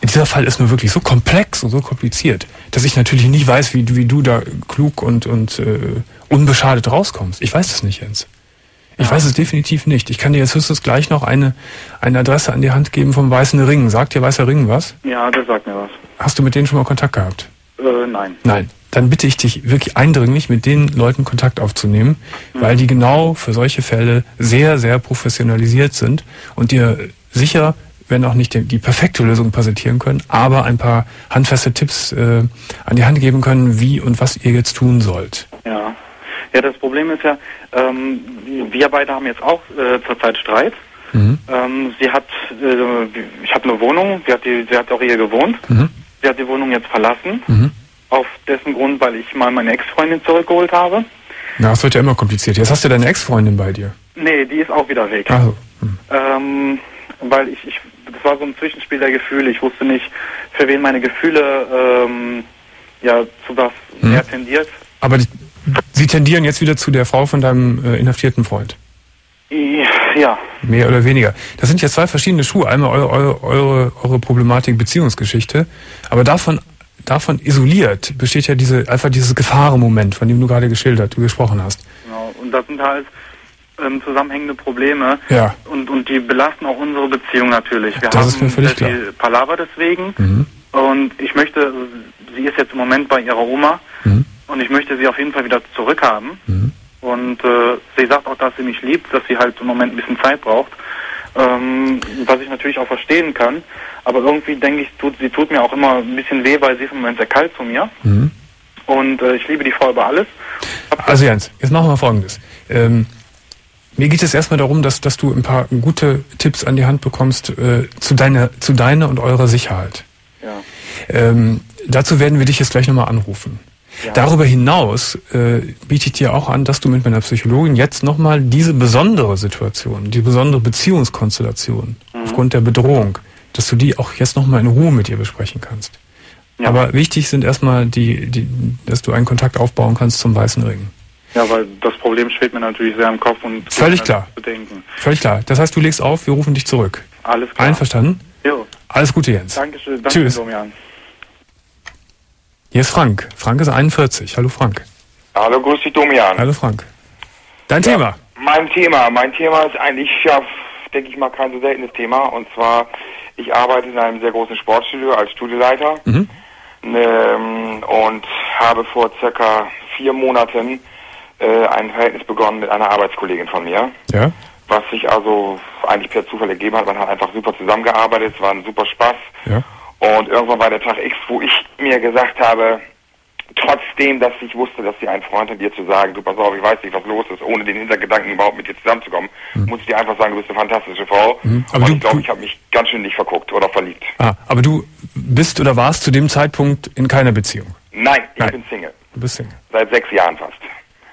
dieser Fall ist nur wirklich so komplex und so kompliziert, dass ich natürlich nicht weiß, wie, du- wie du da klug und, und äh, unbeschadet rauskommst. Ich weiß es nicht, Jens. Ich weiß es definitiv nicht. Ich kann dir jetzt höchstens gleich noch eine, eine Adresse an die Hand geben vom Weißen Ring. Sagt dir Weißer Ring was? Ja, das sagt mir was. Hast du mit denen schon mal Kontakt gehabt? Äh, nein. Nein. Dann bitte ich dich wirklich eindringlich, mit den Leuten Kontakt aufzunehmen, weil die genau für solche Fälle sehr, sehr professionalisiert sind und dir sicher, wenn auch nicht die, die perfekte Lösung präsentieren können, aber ein paar handfeste Tipps äh, an die Hand geben können, wie und was ihr jetzt tun sollt. Ja. Ja, das Problem ist ja, ähm, wir beide haben jetzt auch äh, zurzeit Streit. Mhm. Ähm, sie hat, äh, ich habe eine Wohnung, sie hat, die, sie hat auch hier gewohnt. Mhm. Sie hat die Wohnung jetzt verlassen, Mhm. Auf dessen Grund, weil ich mal meine Ex-Freundin zurückgeholt habe. Na, das wird ja immer kompliziert. Jetzt hast du deine Ex-Freundin bei dir. Nee, die ist auch wieder weg. Also, hm. Ähm, weil ich, ich, das war so ein Zwischenspiel der Gefühle. Ich wusste nicht, für wen meine Gefühle, ähm, ja, zu was Mhm. er tendiert. Aber die, sie tendieren jetzt wieder zu der Frau von deinem äh, inhaftierten Freund. Ja, Mehr oder weniger. Das sind ja zwei verschiedene Schuhe. Einmal eure, eure, eure, eure Problematik Beziehungsgeschichte. Aber davon, davon isoliert besteht ja diese, einfach dieses Gefahrenmoment, von dem du gerade geschildert, du gesprochen hast. genau. Und das sind halt ähm, zusammenhängende Probleme. Ja. Und, und die belasten auch unsere Beziehung natürlich. Wir Das haben ist mir völlig viel Palaver deswegen. Mhm. Und ich möchte, sie ist jetzt im Moment bei ihrer Oma. Mhm. Und ich möchte sie auf jeden Fall wieder zurückhaben. Mhm. Und äh, sie sagt auch, dass sie mich liebt, dass sie halt im Moment ein bisschen Zeit braucht. Ähm, was ich natürlich auch verstehen kann. Aber irgendwie denke ich, tut, sie tut mir auch immer ein bisschen weh, weil sie ist im Moment sehr kalt zu mir. Mhm. Und äh, ich liebe die Frau über alles. Also Jens, jetzt machen wir Folgendes. Ähm, mir geht es erstmal darum, dass, dass du ein paar gute Tipps an die Hand bekommst äh, zu, deiner, zu deiner und eurer Sicherheit. Ja. Ähm, dazu werden wir dich jetzt gleich nochmal anrufen. Ja. Darüber hinaus äh, biete ich dir auch an, dass du mit meiner Psychologin jetzt nochmal diese besondere Situation, die besondere Beziehungskonstellation Mhm. aufgrund der Bedrohung, dass du die auch jetzt nochmal in Ruhe mit ihr besprechen kannst. Ja. Aber wichtig sind erstmal die, die, dass du einen Kontakt aufbauen kannst zum Weißen Ring. Ja, weil das Problem schwebt mir natürlich sehr im Kopf und Völlig klar. Bedenken. Völlig klar. Das heißt, du legst auf, wir rufen dich zurück. Alles klar. Einverstanden? Jo. Alles Gute, Jens. Dankeschön. Danke, Tschüss. Domian. Hier ist Frank. Frank ist 41. Hallo Frank. Hallo, grüß dich, Domian. Hallo Frank. Dein Thema. Mein Thema, mein Thema ist eigentlich, ja, denke ich mal, kein so seltenes Thema. Und zwar, ich arbeite in einem sehr großen Sportstudio als Studioleiter. Mhm. Ähm, und habe vor circa vier Monaten äh, ein Verhältnis begonnen mit einer Arbeitskollegin von mir. Ja? Was sich also eigentlich per Zufall ergeben hat. Man hat einfach super zusammengearbeitet, es war ein super Spaß. Ja. Und irgendwann war der Tag X, wo ich mir gesagt habe, trotzdem, dass ich wusste, dass sie einen Freund hat, dir zu sagen, du pass auf, ich weiß nicht, was los ist, ohne den Hintergedanken überhaupt mit dir zusammenzukommen, muss ich dir einfach sagen, du bist eine fantastische Frau. Mhm. Aber Und du- ich glaube, ich habe mich ganz schön nicht verguckt oder verliebt. Ah, aber du bist oder warst zu dem Zeitpunkt in keiner Beziehung. Nein, ich Nein. bin Single. Du bist Single. Seit sechs Jahren fast.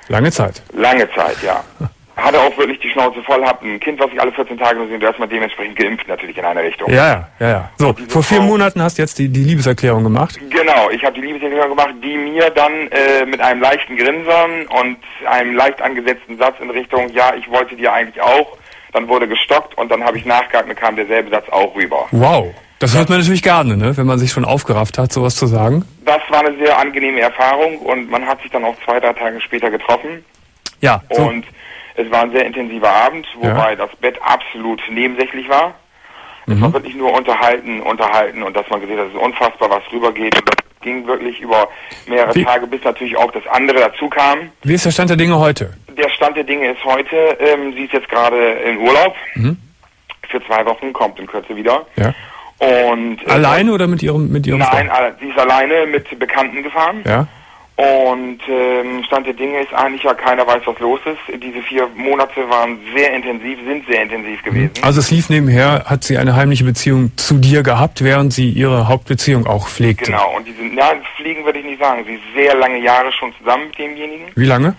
Lange Zeit. Lange Zeit, ja. Hatte auch wirklich die Schnauze voll, hab ein Kind, was ich alle 14 Tage nur sehe, und erstmal dementsprechend geimpft natürlich in eine Richtung. Ja, ja, ja, ja. So, vor vier Frau- Monaten hast du jetzt die, die Liebeserklärung gemacht. Genau, ich habe die Liebeserklärung gemacht, die mir dann äh, mit einem leichten Grinsen und einem leicht angesetzten Satz in Richtung, ja, ich wollte dir eigentlich auch, dann wurde gestockt und dann habe ich nachgehakt und kam derselbe Satz auch rüber. Wow. Das hört man natürlich gerne, ne? wenn man sich schon aufgerafft hat, sowas zu sagen. Das war eine sehr angenehme Erfahrung und man hat sich dann auch zwei, drei Tage später getroffen Ja, so. und es war ein sehr intensiver Abend, wobei das Bett absolut nebensächlich war. Es Mhm. war wirklich nur unterhalten, unterhalten und dass man gesehen hat, es ist unfassbar, was rübergeht. Und das ging wirklich über mehrere Wie- Tage, bis natürlich auch das andere dazu kam. Wie ist der Stand der Dinge heute? Der Stand der Dinge ist heute, ähm, sie ist jetzt gerade in Urlaub für zwei Wochen, kommt in Kürze wieder. Ja. Und äh, Alleine oder mit ihrem mit ihrem Nein, Freund? sie ist alleine mit Bekannten gefahren. Ja. Und ähm, Stand der Dinge ist eigentlich ja keiner weiß, was los ist. Diese vier Monate waren sehr intensiv, sind sehr intensiv gewesen. Also es lief nebenher, hat sie eine heimliche Beziehung zu dir gehabt, während sie ihre Hauptbeziehung auch pflegte. Genau, und die sind, ja, fliegen würde ich nicht sagen. Sie ist sehr lange Jahre schon zusammen mit demjenigen. Wie lange?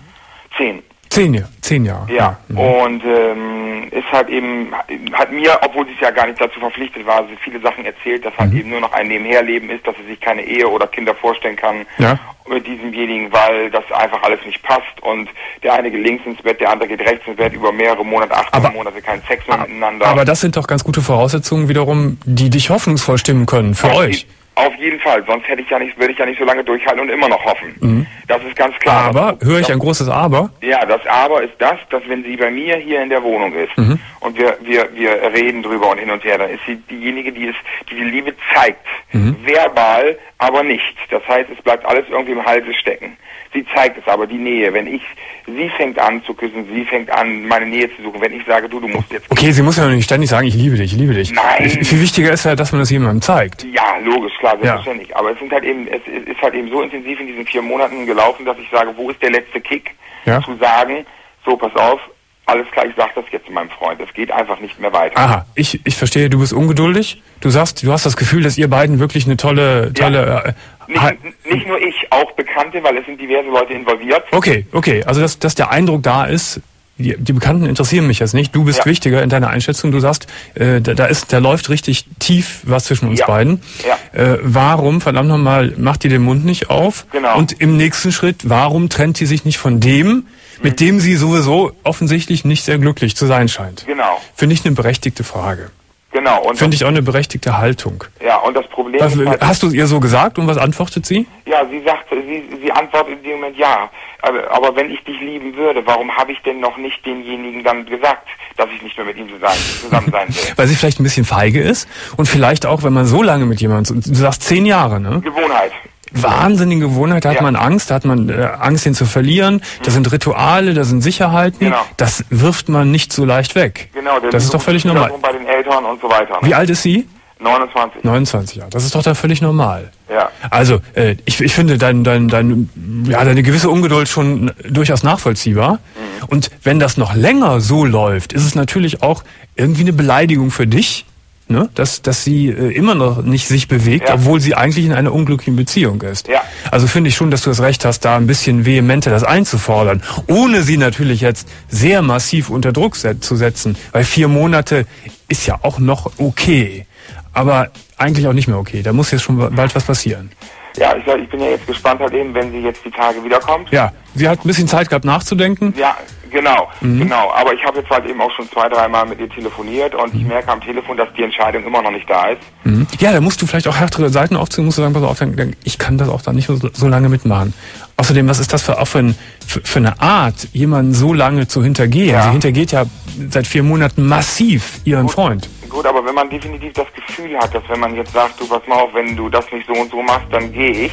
Zehn. Zehn Jahre. Zehn Jahre. Ja, Mhm. und ähm, ist halt eben, hat mir, obwohl sie es ja gar nicht dazu verpflichtet war, sie viele Sachen erzählt, dass Mhm. halt eben nur noch ein Nebenherleben ist, dass sie sich keine Ehe oder Kinder vorstellen kann Ja. mit diesemjenigen, weil das einfach alles nicht passt und der eine geht links ins Bett, der andere geht rechts ins Bett, über mehrere Monate, acht Aber- Monate keinen Sex mehr miteinander. Aber das sind doch ganz gute Voraussetzungen wiederum, die dich hoffnungsvoll stimmen können für auf euch. Auf jeden Fall, sonst hätte ich ja nicht, würde ich ja nicht so lange durchhalten und immer noch hoffen. Das ist ganz klar. Mhm. Aber, höre ich ein großes Aber? Ja, das Aber ist das, dass wenn sie bei mir hier in der Wohnung ist Mhm. und wir, wir, wir reden drüber und hin und her, dann ist sie diejenige, die es, die die Liebe zeigt. Mhm. Verbal, aber nicht. Das heißt, es bleibt alles irgendwie im Halse stecken. Sie zeigt es aber, die Nähe. Wenn ich, sie fängt an zu küssen, sie fängt an, meine Nähe zu suchen. Wenn ich sage, du, du musst jetzt Okay, sie muss ja nicht ständig sagen, ich liebe dich, ich liebe dich. Nein. Viel wichtiger ist ja, dass man das jemandem zeigt. Ja, logisch, klar, selbstverständlich. Aber es sind halt eben, es es ist halt eben so intensiv in diesen vier Monaten gelaufen, dass ich sage, wo ist der letzte Kick? Ja. Zu sagen, so, pass auf, alles klar, ich sag das jetzt zu meinem Freund. Es geht einfach nicht mehr weiter. Aha, ich, ich verstehe, du bist ungeduldig. Du sagst, du hast das Gefühl, dass ihr beiden wirklich eine tolle, tolle. Äh, ha- Nicht, nicht nur ich, auch Bekannte, weil es sind diverse Leute involviert. okay, okay. Also dass, dass der Eindruck da ist, die, die Bekannten interessieren mich jetzt nicht. Du bist Ja. wichtiger in deiner Einschätzung. Du sagst, äh, da, da ist, da läuft richtig tief was zwischen uns Ja. beiden. Ja. Äh, warum, verdammt nochmal, macht die den Mund nicht auf? Genau. Und im nächsten Schritt, warum trennt die sich nicht von dem, mit dem sie sowieso offensichtlich nicht sehr glücklich zu sein scheint? Genau, Finde ich eine berechtigte Frage. genau. Und Finde ich auch eine berechtigte Haltung. ja, und das Problem Was, ist halt, hast du ihr so gesagt und was antwortet sie? ja, sie sagt, sie, sie antwortet in dem Moment ja. Aber, aber wenn ich dich lieben würde, warum habe ich denn noch nicht denjenigen dann gesagt, dass ich nicht mehr mit ihm zusammen, zusammen sein will? Weil sie vielleicht ein bisschen feige ist und vielleicht auch, wenn man so lange mit jemandem, du sagst zehn Jahre, ne? Gewohnheit. Wahnsinnige Gewohnheit, da hat Ja. man Angst, da hat man äh, Angst, ihn zu verlieren. Das sind Rituale, das sind Sicherheiten. Genau. Das wirft man nicht so leicht weg. Genau, das ist doch völlig normal. bei den Eltern und so weiter. ne? Wie alt ist sie? 29. 29 Jahre. Das ist doch dann völlig normal. Ja. Also, äh, ich, ich finde dein, dein, dein, ja, deine gewisse Ungeduld schon durchaus nachvollziehbar. Mhm. Und wenn das noch länger so läuft, ist es natürlich auch irgendwie eine Beleidigung für dich, ne? dass, dass sie äh, immer noch nicht sich bewegt, Ja. obwohl sie eigentlich in einer unglücklichen Beziehung ist. Ja. Also finde ich schon, dass du das Recht hast, da ein bisschen vehementer das einzufordern, ohne sie natürlich jetzt sehr massiv unter Druck set zu setzen, weil vier Monate ist ja auch noch okay, aber eigentlich auch nicht mehr okay. Da muss jetzt schon bald was passieren. Ja, ich, ich bin ja jetzt gespannt halt eben, wenn sie jetzt die Tage wiederkommt. Ja, sie hat ein bisschen Zeit gehabt nachzudenken. Ja, genau, Mhm. genau. Aber ich habe jetzt halt eben auch schon zwei, dreimal mit ihr telefoniert und Mhm. ich merke am Telefon, dass die Entscheidung immer noch nicht da ist. Mhm. Ja, da musst du vielleicht auch härtere Seiten aufziehen, musst du sagen, pass auf, ich kann das auch dann nicht so, lange mitmachen. Außerdem, was ist das für, auch für, ein, für, für eine Art, jemanden so lange zu hintergehen? Ja. Sie hintergeht ja seit vier Monaten massiv ihren Freund. Gut, aber wenn man definitiv das Gefühl hat, dass wenn man jetzt sagt, du pass mal auf, wenn du das nicht so und so machst, dann gehe ich.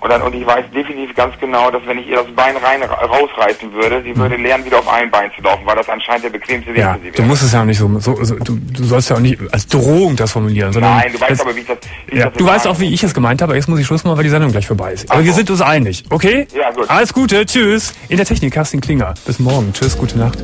Und, dann, und ich weiß definitiv ganz genau, dass wenn ich ihr das Bein rein rausreißen würde, sie würde lernen, wieder auf einem Bein zu laufen, weil das anscheinend der bequemste Weg Ja, für sie du wäre. musst es ja auch nicht so, so, so du, du sollst ja auch nicht als Drohung das formulieren, sondern Nein, du weißt das, aber, wie ich das... Wie ich ja, das du weißt auch, wie ich es gemeint habe. Jetzt muss ich Schluss machen, weil die Sendung gleich vorbei ist. Aber Ach wir so. sind uns einig, okay? Ja, gut. Alles Gute, tschüss. In der Technik Kerstin Klinger. Bis morgen. Tschüss, gute Nacht.